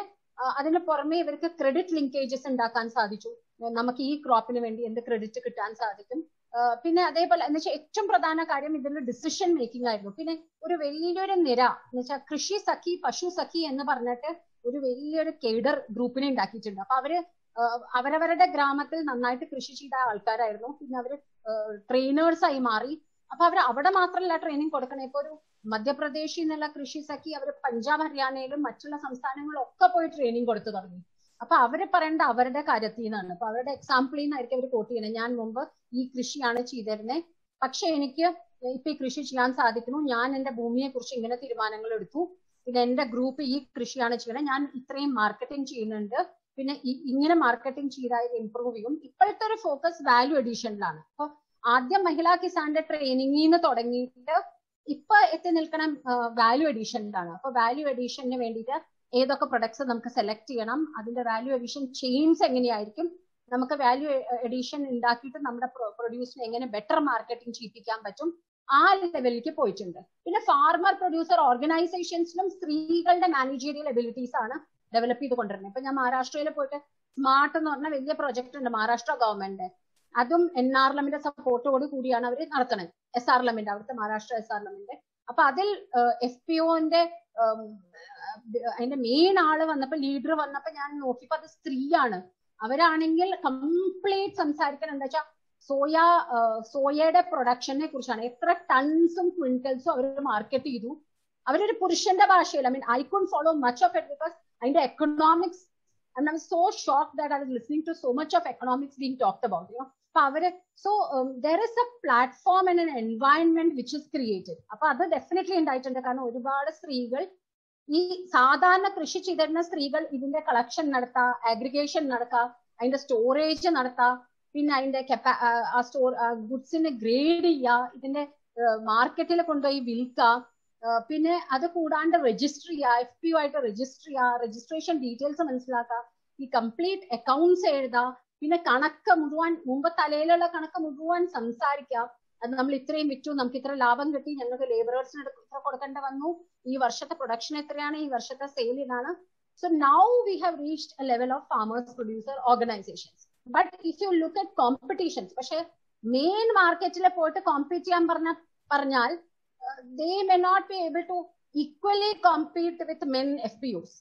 അതിന് പുറമെ ഇവർക്ക് ക്രെഡിറ്റ് ലിങ്കേജസ് ഉണ്ടാക്കാൻ സാധിച്ചു. നമുക്ക് ഈ ക്രോപ്പിന് വേണ്ടി എന്ത് ക്രെഡിറ്റ് കിട്ടാൻ സാധിക്കും. പിന്നെ അതേപോലെ എന്ന് വെച്ചാൽ ഏറ്റവും പ്രധാന കാര്യം ഇതിൽ ഡിസിഷൻ മേക്കിംഗ് ആയിരുന്നു. പിന്നെ ഒരു വലിയൊരു നിര എന്ന് വെച്ചാൽ കൃഷി സഖി പശു സഖി എന്ന് പറഞ്ഞിട്ട് ഒരു വലിയൊരു കേഡർ ഗ്രൂപ്പിനെ ഉണ്ടാക്കിയിട്ടുണ്ട്. അപ്പൊ അവർ അവരവരുടെ ഗ്രാമത്തിൽ നന്നായിട്ട് കൃഷി ചെയ്ത ആൾക്കാരായിരുന്നു. പിന്നെ അവർ ട്രെയിനേഴ്സ് ആയി മാറി. അപ്പൊ അവർ അവിടെ മാത്രമല്ല ട്രെയിനിങ് കൊടുക്കണേ. ഇപ്പൊ ഒരു മധ്യപ്രദേശിൽ നിന്നുള്ള കൃഷി സഖി അവർ പഞ്ചാബ് ഹരിയാനയിലും മറ്റുള്ള സംസ്ഥാനങ്ങളിലും ഒക്കെ പോയി ട്രെയിനിങ് കൊടുത്തു തുടങ്ങി. അപ്പൊ അവർ പറയേണ്ട അവരുടെ കാര്യത്തിൽ നിന്നാണ്. അപ്പൊ അവരുടെ എക്സാമ്പിളിൽ നിന്നായിരിക്കും അവർ കോട്ട് ചെയ്യുന്നത്. ഞാൻ മുമ്പ് ഈ കൃഷിയാണ് ചെയ്തിരുന്നത് പക്ഷെ എനിക്ക് ഇപ്പൊ ഈ കൃഷി ചെയ്യാൻ സാധിക്കുന്നു. ഞാൻ എന്റെ ഭൂമിയെ കുറിച്ച് ഇങ്ങനെ തീരുമാനങ്ങൾ എടുത്തു. പിന്നെ എന്റെ ഗ്രൂപ്പ് ഈ കൃഷിയാണ് ചെയ്യുന്നത്. ഞാൻ ഇത്രയും മാർക്കറ്റിംഗ് ചെയ്യുന്നുണ്ട്. പിന്നെ ഇങ്ങനെ മാർക്കറ്റിംഗ് ചെയ്താൽ ഇമ്പ്രൂവ് ചെയ്യും. ഇപ്പോഴത്തെ ഒരു ഫോക്കസ് വാല്യൂ അഡീഷനിലാണ് അപ്പൊ ആദ്യം മഹിളാ കിസാന്റെ ട്രെയിനിങ്ങിൽ നിന്ന് തുടങ്ങിയിട്ട് ഇപ്പൊ എത്തി നിൽക്കണം വാല്യൂ അഡീഷനിലാണ് അപ്പൊ വാല്യൂ അഡീഷന് വേണ്ടിയിട്ട് ഏതൊക്കെ പ്രൊഡക്ട്സ് നമുക്ക് സെലക്ട് ചെയ്യണം അതിന്റെ വാല്യൂ അഡീഷൻ ചെയിൻസ് എങ്ങനെയായിരിക്കും നമുക്ക് വാല്യൂ എഡീഷൻ ഉണ്ടാക്കിയിട്ട് നമ്മുടെ പ്രൊഡ്യൂസിനെ എങ്ങനെ ബെറ്റർ മാർക്കറ്റിംഗ് ചെയ്യിപ്പിക്കാൻ പറ്റും ആ ലെവലിലേക്ക് പോയിട്ടുണ്ട്. പിന്നെ ഫാർമർ പ്രൊഡ്യൂസർ ഓർഗനൈസേഷൻസിലും സ്ത്രീകളുടെ മാനേജീരിയൽ എബിലിറ്റീസ് ആണ് ഡെവലപ്പ് ചെയ്ത് കൊണ്ടുവരുന്നത് ഇപ്പൊ ഞാൻ മഹാരാഷ്ട്രയിൽ പോയിട്ട് സ്മാർട്ട് എന്ന് പറഞ്ഞ വലിയ പ്രൊജക്ട് ഉണ്ട് മഹാരാഷ്ട്ര ഗവൺമെന്റ് അതും എൻ ആർ എമ്മിന്റെ സപ്പോർട്ടോട് കൂടിയാണ് അവർ നടത്തുന്നത്. എസ് ആർ എമ്മിന്റെ അവിടുത്തെ മഹാരാഷ്ട്ര എസ് ആർ എമ്മിന്റെ അപ്പൊ അതിൽ എഫ് പി ഒന്റെ അതിന്റെ മെയിൻ ആൾ വന്നപ്പോ ലീഡർ വന്നപ്പോ ഞാൻ നോക്കിയപ്പോ അത് സ്ത്രീയാണ്. അവരാണെങ്കിൽ കംപ്ലീറ്റ് സംസാരിക്കാൻ എന്താ വെച്ചാൽ സോയ സോയയുടെ പ്രൊഡക്ഷനെ കുറിച്ചാണ്. എത്ര ടൺസും ക്വിന്റൽസും അവർ മാർക്കറ്റ് ചെയ്തു. അവരൊരു പുരുഷന്റെ ഭാഷയിൽ I mean I couldn't follow much of it because അതിന്റെ economics I I'm so shock that I listening to so much of economics being talked about you അപ്പൊ അവർ so there is a platform and N an which is created. അപ്പൊ അത് ഡെഫിനറ്റ്ലി ഉണ്ടായിട്ടുണ്ട്. കാരണം ഒരുപാട് സ്ത്രീകൾ ഈ സാധാരണ കൃഷി ചെയ്തിരുന്ന സ്ത്രീകൾ ഇതിന്റെ കളക്ഷൻ നടത്താം അഗ്രിഗേഷൻ നടത്താം അതിന്റെ സ്റ്റോറേജ് നടത്താം പിന്നെ അതിന്റെ ആ സ്റ്റോർ ഗുഡ്സിനെ ഗ്രേഡ് ചെയ്യുക ഇതിന്റെ മാർക്കറ്റിൽ കൊണ്ടുപോയി വിൽക്കാം പിന്നെ അത് കൂടാണ്ട് രജിസ്റ്റർ ചെയ്യുക എഫ് പി ആയിട്ട് രജിസ്റ്റർ ചെയ്യുക രജിസ്ട്രേഷൻ ഡീറ്റെയിൽസ് മനസ്സിലാക്കുക ഈ കംപ്ലീറ്റ് അക്കൗണ്ട്സ് എഴുതുക പിന്നെ കണക്ക് മുഴുവൻ മുമ്പ് തലയിലുള്ള കണക്ക് മുഴുവൻ സംസാരിക്കുക അത് നമ്മൾ ഇത്രയും വിറ്റു നമുക്ക് ഇത്ര ലാഭം കിട്ടി ഞങ്ങൾക്ക് ലേബറേഴ്സിന് ഇത്ര കൊടുക്കേണ്ട വന്നു. ഈ വർഷത്തെ പ്രൊഡക്ഷൻ എത്രയാണ്? ഈ വർഷത്തെ സെയിൽ ഇതാണ്. So now we have reached a level of farmers producer organisations but if you look at competitions പക്ഷെ മെയിൻ മാർക്കറ്റിൽ പോയിട്ട് കോമ്പീറ്റ് ചെയ്യാൻ പറഞ്ഞ പറഞ്ഞാൽ they may not be able to equally compete with men F P use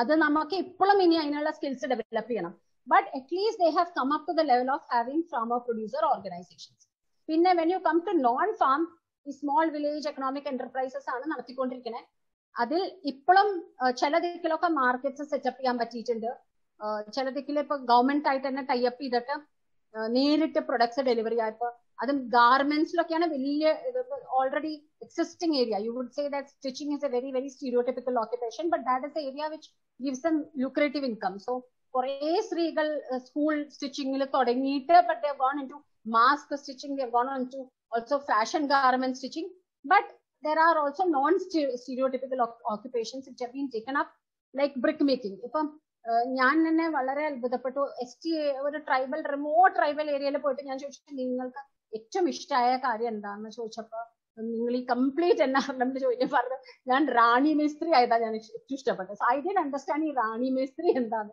അത് നമുക്ക് ഇപ്പോഴും ഇനി അതിനുള്ള സ്കിൽസ് ഡെവലപ്പ് ചെയ്യണം. But at least they have come up to the level of having farmer producer organisations പിന്നെ when you come to non farm ഈ സ്മോൾ വില്ലേജ് എക്കണോമിക് എന്റർപ്രൈസസ് ആണ് നടത്തിക്കൊണ്ടിരിക്കുന്നത് അതിൽ ഇപ്പോഴും ചില ദിക്കിലൊക്കെ മാർക്കറ്റ്സ് സെറ്റപ്പ് ചെയ്യാൻ പറ്റിയിട്ടുണ്ട്. ചില ദിക്കിൽ ഇപ്പൊ ഗവൺമെന്റ് ആയിട്ട് തന്നെ ടൈപ്പ് ചെയ്തിട്ട് നേരിട്ട് പ്രൊഡക്ട്സ് ഡെലിവറി ആയപ്പോ അതും ഗാർമെന്റ്സിലൊക്കെയാണ് വലിയ already existing area you would say that stitching is a very very stereotypical occupation but that is area which gives them lucrative income so കുറെ സ്ത്രീകൾ സ്കൂൾ സ്റ്റിച്ചിങ്ങിൽ തുടങ്ങിയിട്ട് but gone into mask stitching gone into also fashion garment stitching but there are also non-stereotypical occupations which have been taken up like brick making. ഇപ്പം ഞാൻ തന്നെ വളരെ അത്ഭുതപ്പെട്ടു. എസ് ടി ഒരു ട്രൈബൽ റിമോട്ട് ട്രൈബൽ ഏരിയയിൽ പോയിട്ട് ഞാൻ ചോദിച്ചു നിങ്ങൾക്ക് ഏറ്റവും ഇഷ്ടമായ കാര്യം എന്താണെന്ന് ചോദിച്ചപ്പോൾ നിങ്ങൾ ഈ കംപ്ലീറ്റ് നമ്മൾ ചോദിക്കാൻ പറഞ്ഞു. ഞാൻ റാണി മേസ്ത്രി ആയതാണ് ഞാൻ ഏറ്റവും ഇഷ്ടപ്പെട്ടത്. സോ ഐ ഡിഡ് അണ്ടർസ്റ്റാൻഡ് ഈ റാണി മേസ്ത്രി എന്താണ്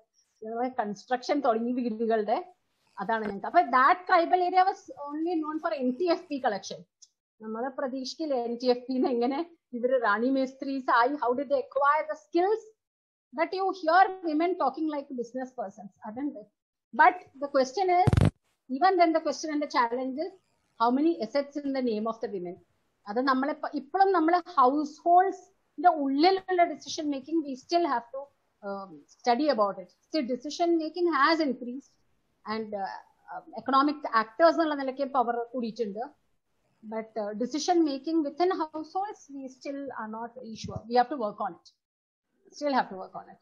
കൺസ്ട്രക്ഷൻ തുടങ്ങി വീടുകളുടെ അതാണ് ഞങ്ങൾക്ക്. അപ്പൊ that tribal area was only known for N T F P collection നമ്മളെ പ്രതീക്ഷിക്കില്ല എൻ ടി എഫ് പിന്ന് എങ്ങനെ ഇവർ റാണി മേസ്ത്രീസ് ആയി? How did acquire the skills that you hear women talking like business persons, അതുണ്ട്. But question is, even then the question and the challenge is, how many assets in the name of the women? അത് നമ്മളെ ഇപ്പോഴും നമ്മൾ ഹൗസ് ഹോൾഡ്സിന്റെ ഉള്ളിലുള്ള decision making we still have to study about it still decision making has increase and economic actors എന്നുള്ള നിലയ്ക്ക് പവർ കൂടിയിട്ടുണ്ട്. But decision making within households we still are not very sure we have to work on it still have to work on it.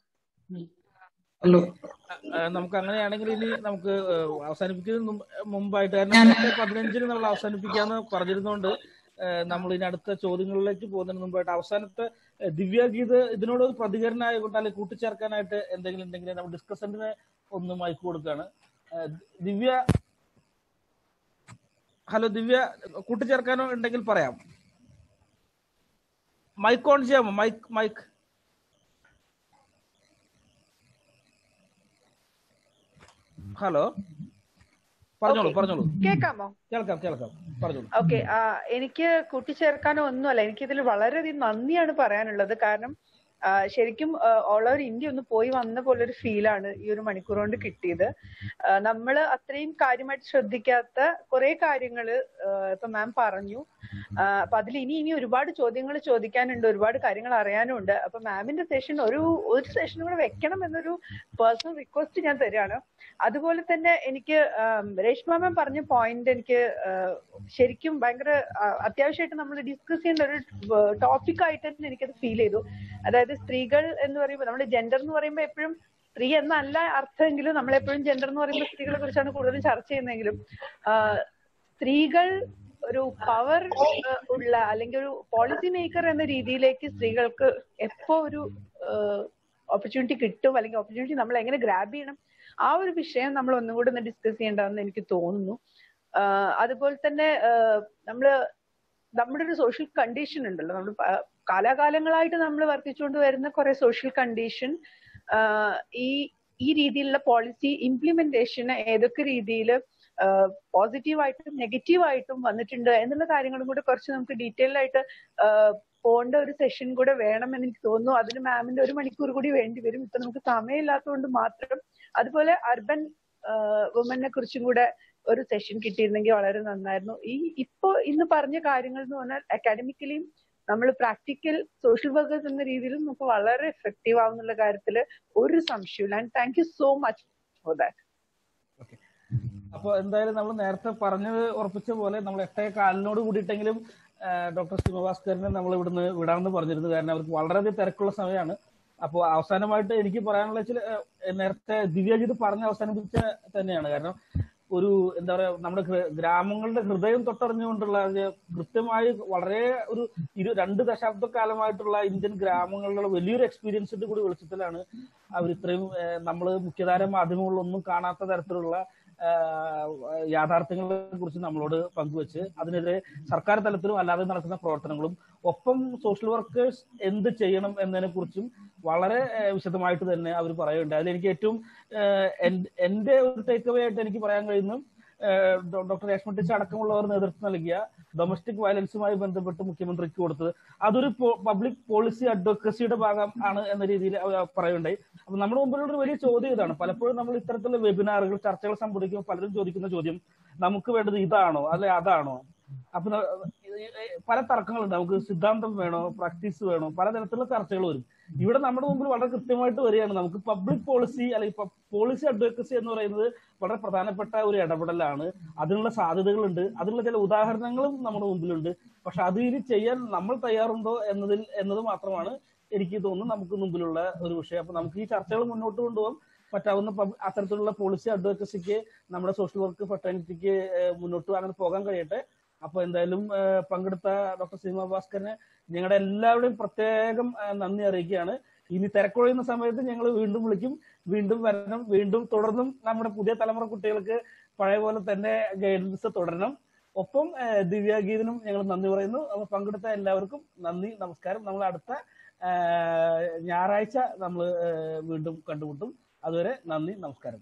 Hello നമുക്ക് അങ്ങനെയാണെങ്കിൽ ഇനി നമുക്ക് അവസാനിപ്പിക്കുന്നതിന് മുമ്പായിട്ട് കാരണം പതിനഞ്ചിന് നമ്മൾ അവസാനിപ്പിക്കാന്ന് പറഞ്ഞിരുന്നോണ്ട് നമ്മൾ ഇനി അടുത്ത ചോദ്യങ്ങളിലേക്ക് പോകുന്നതിന് മുമ്പായിട്ട് അവസാനത്തെ ഏഹ്, ഇത് ഇതിനോട് ഒരു പ്രതികരണം ആയിക്കോട്ടെ അല്ലെങ്കിൽ കൂട്ടിച്ചേർക്കാനായിട്ട് എന്തെങ്കിലും ഉണ്ടെങ്കിൽ നമ്മൾ ഡിസ്കസന്റിന് ഒന്ന് മയക്കു കൊടുക്കുകയാണ്. ദിവ്യ ഹലോ ദിവ്യ കൂട്ടിച്ചേർക്കാനോ ഉണ്ടെങ്കിൽ പറയാം. മൈക്ക് ഓൺ ചെയ്യാമോ? Mic mic. ഹലോ? പറഞ്ഞോളൂ. പറഞ്ഞോളൂ. കേൾക്കാമോ കേൾക്കാം കേൾക്കാം. പറഞ്ഞോളൂ. ഓക്കെ എനിക്ക് കൂട്ടിച്ചേർക്കാനോ ഒന്നുമല്ല. എനിക്കിതിൽ വളരെയധികം നന്ദിയാണ് പറയാനുള്ളത്. കാരണം ശരിക്കും ഓൾ ഓവർ ഇന്ത്യ ഒന്ന് പോയി വന്ന പോലെ ഒരു ഫീലാണ് ഈ ഒരു മണിക്കൂർ കൊണ്ട് കിട്ടിയത്. നമ്മൾ നമ്മൾ അത്രയും കാര്യമായിട്ട് ശ്രദ്ധിക്കാത്ത കുറെ കാര്യങ്ങൾ ഇപ്പൊ മാം പറഞ്ഞു. അപ്പൊ അതിൽ ഇനി ഇനി ഒരുപാട് ചോദ്യങ്ങൾ ചോദിക്കാനുണ്ട് ഒരുപാട് കാര്യങ്ങൾ അറിയാനുണ്ട്. അപ്പൊ മാമിന്റെ സെഷൻ ഒരു ഒരു സെഷൻ കൂടെ വെക്കണം എന്നൊരു പേഴ്സണൽ റിക്വസ്റ്റ് ഞാൻ തരികയാണ് അതുപോലെ തന്നെ എനിക്ക് രേഷ്മാമൻ പറഞ്ഞ പോയിന്റ് എനിക്ക് ശരിക്കും ഭയങ്കര അത്യാവശ്യമായിട്ട് നമ്മൾ ഡിസ്കസ് ചെയ്യേണ്ട ഒരു ടോപ്പിക് ആയിട്ട് തന്നെ എനിക്കത് ഫീൽ ചെയ്തു. അതായത് സ്ത്രീകൾ എന്ന് പറയുമ്പോൾ നമ്മുടെ ജെൻഡർ എന്ന് പറയുമ്പോൾ എപ്പോഴും സ്ത്രീ എന്നല്ല അർത്ഥമെങ്കിലും നമ്മൾ എപ്പോഴും ജെൻഡർ എന്ന് പറയുമ്പോൾ സ്ത്രീകളെ കുറിച്ചാണ് കൂടുതലും ചർച്ച ചെയ്യുന്നതെങ്കിലും സ്ത്രീകൾ ഒരു പവർ ഉള്ള അല്ലെങ്കിൽ ഒരു പോളിസി മേക്കർ എന്ന രീതിയിലേക്ക് സ്ത്രീകൾക്ക് എപ്പോ ഒരു ഓപ്പർച്യൂണിറ്റി കിട്ടും അല്ലെങ്കിൽ ഓപ്പർച്യൂണിറ്റി നമ്മൾ എങ്ങനെ ഗ്രാബ് ചെയ്യണം ആ ഒരു വിഷയം നമ്മൾ ഒന്നും കൂടി ഒന്ന് ഡിസ്കസ് ചെയ്യേണ്ടതെന്ന് എനിക്ക് തോന്നുന്നു. അതുപോലെ തന്നെ നമ്മൾ നമ്മുടെ ഒരു സോഷ്യൽ കണ്ടീഷൻ ഉണ്ടല്ലോ. നമ്മൾ കാലാകാലങ്ങളായിട്ട് നമ്മൾ വർദ്ധിച്ചുകൊണ്ട് വരുന്ന കുറെ സോഷ്യൽ കണ്ടീഷൻ ഈ ഈ രീതിയിലുള്ള പോളിസി ഇംപ്ലിമെന്റേഷന് ഏതൊക്കെ രീതിയിൽ പോസിറ്റീവായിട്ടും നെഗറ്റീവായിട്ടും വന്നിട്ടുണ്ട് എന്നുള്ള കാര്യങ്ങളും കൂടെ കുറച്ച് നമുക്ക് ഡീറ്റെയിൽ ആയിട്ട് പോകേണ്ട ഒരു സെഷൻ കൂടെ എന്ന് എനിക്ക് തോന്നുന്നു. അതിന് മാമിന്റെ ഒരു മണിക്കൂർ കൂടി വേണ്ടി വരും. ഇപ്പൊ നമുക്ക് സമയമില്ലാത്തതുകൊണ്ട് മാത്രം അതുപോലെ അർബൻ വുമനെ കുറിച്ചും കൂടെ ഒരു സെഷൻ കിട്ടിയിരുന്നെങ്കിൽ വളരെ നന്നായിരുന്നു. ഈ ഇപ്പോ ഇന്ന് പറഞ്ഞ കാര്യങ്ങൾ എന്ന് പറഞ്ഞാൽ അക്കാഡമിക്കലിയും നമ്മൾ പ്രാക്ടിക്കൽ സോഷ്യൽ വർക്കേഴ്സ് എന്ന രീതിയിലും നമുക്ക് വളരെ എഫക്റ്റീവ് ആവുന്നുള്ള കാര്യത്തിൽ ഒരു സംശയമില്ല and thank you so much for that അപ്പൊ എന്തായാലും നമ്മൾ നേരത്തെ പറഞ്ഞത് ഉറപ്പിച്ച പോലെ നമ്മൾ എട്ടേ കാലിനോട് കൂടിയിട്ടെങ്കിലും ഡോക്ടർ ശിവഭാസ്കറിനെ നമ്മൾ ഇവിടുന്ന് വിടാമെന്ന് പറഞ്ഞിരുന്നു. കാരണം അവർക്ക് വളരെയധികം തിരക്കുള്ള സമയമാണ്. അപ്പോൾ അവസാനമായിട്ട് എനിക്ക് പറയാനുള്ള ചില നേരത്തെ ദിവ്യജിത് പറഞ്ഞ് അവസാനിപ്പിച്ച തന്നെയാണ്. കാരണം ഒരു എന്താ പറയാ നമ്മുടെ ഗ്രാമങ്ങളുടെ ഹൃദയം തൊട്ടറിഞ്ഞുകൊണ്ടുള്ള കൃത്യമായി വളരെ ഒരു ഇരു രണ്ട് ദശാബ്ദ കാലമായിട്ടുള്ള ഇന്ത്യൻ ഗ്രാമങ്ങളിലുള്ള വലിയൊരു എക്സ്പീരിയൻസിന്റെ കൂടി വെളിച്ചത്തിലാണ് അവർ ഇത്രയും നമ്മൾ മുഖ്യധാര മാധ്യമങ്ങളിലൊന്നും കാണാത്ത തരത്തിലുള്ള യാഥാർത്ഥ്യങ്ങളെ കുറിച്ച് നമ്മളോട് പങ്കുവെച്ച് അതിനെതിരെ സർക്കാർ തലത്തിലും അല്ലാതെ നടക്കുന്ന പ്രവർത്തനങ്ങളും ഒപ്പം സോഷ്യൽ വർക്കേഴ്സ് എന്ത് ചെയ്യണം എന്നതിനെ കുറിച്ചും വളരെ വിശദമായിട്ട് തന്നെ അവർ പറയുന്നുണ്ട്. അതിൽ എനിക്ക് ഏറ്റവും എന്റെ ഒരു ടേക്ക് അവേ ആയിട്ട് എനിക്ക് പറയാൻ കഴിയുന്നു ആഹ് ഡോ- ഡോക്ടർ രേഷ്മ ടീച്ചർ അടക്കമുള്ളവർ നേതൃത്വം നൽകിയ ഡൊമസ്റ്റിക് വയലൻസുമായി ബന്ധപ്പെട്ട് മുഖ്യമന്ത്രിക്ക് കൊടുത്തത്. അതൊരു പബ്ലിക് പോളിസി അഡ്വക്കസിയുടെ ഭാഗം ആണ് എന്ന രീതിയിൽ പറയുണ്ടായി അപ്പൊ നമ്മുടെ മുമ്പിലുള്ള ഒരു വലിയ ചോദ്യം ഇതാണ്. പലപ്പോഴും നമ്മൾ ഇത്തരത്തിലുള്ള വെബിനാറുകൾ ചർച്ചകൾ സംഘടിക്കുമ്പോൾ പലരും ചോദിക്കുന്ന ചോദ്യം നമുക്ക് വേണ്ടത് ഇതാണോ? അല്ലെ അതാണോ? അപ്പൊ പല തർക്കങ്ങളുണ്ട്. നമുക്ക് സിദ്ധാന്തം വേണോ പ്രാക്ടീസ് വേണോ പലതരത്തിലുള്ള ചർച്ചകൾ വരും. ഇവിടെ നമ്മുടെ മുമ്പിൽ വളരെ കൃത്യമായിട്ട് വരികയാണ്. നമുക്ക് പബ്ലിക് പോളിസി അല്ലെങ്കിൽ പോളിസി അഡ്വക്കസി എന്ന് പറയുന്നത് വളരെ പ്രധാനപ്പെട്ട ഒരു ഇടപെടലാണ്. അതിനുള്ള സാധ്യതകളുണ്ട്. അതിനുള്ള ചില ഉദാഹരണങ്ങളും നമ്മുടെ മുമ്പിലുണ്ട്. പക്ഷെ അത് ഇനി ചെയ്യാൻ നമ്മൾ തയ്യാറുണ്ടോ എന്നതിൽ എന്നത് മാത്രമാണ് എനിക്ക് തോന്നുന്നു നമുക്ക് മുമ്പിലുള്ള ഒരു വിഷയം. അപ്പൊ നമുക്ക് ഈ ചർച്ചകൾ മുന്നോട്ട് കൊണ്ടുപോകാം. പറ്റാവുന്ന അത്തരത്തിലുള്ള പോളിസി അഡ്വക്കസിക്ക് നമ്മുടെ സോഷ്യൽ വർക്ക് ഫെറ്റേണിറ്റിക്ക് മുന്നോട്ട് അങ്ങനെ പോകാൻ കഴിയട്ടെ. അപ്പൊ എന്തായാലും പങ്കെടുത്ത ഡോക്ടർ സീമ ഭാസ്കറിന് ഞങ്ങളുടെ എല്ലാവരുടെയും പ്രത്യേകം നന്ദി അറിയിക്കുകയാണ്. ഇനി തിരക്കൊഴിയുന്ന സമയത്ത് ഞങ്ങൾ വീണ്ടും വിളിക്കും. വീണ്ടും വരണം. വീണ്ടും തുടർന്നും നമ്മുടെ പുതിയ തലമുറ കുട്ടികൾക്ക് പഴയ പോലെ തന്നെ ഗൈഡൻസ് തുടരണം. ഒപ്പം ദിവ്യാഗീതനും ഞങ്ങൾ നന്ദി പറയുന്നു. അപ്പൊ പങ്കെടുത്ത എല്ലാവർക്കും നന്ദി നമസ്കാരം. നമ്മൾ അടുത്ത ഞായറാഴ്ച നമ്മൾ വീണ്ടും കണ്ടുമുട്ടും. അതുവരെ നന്ദി നമസ്കാരം.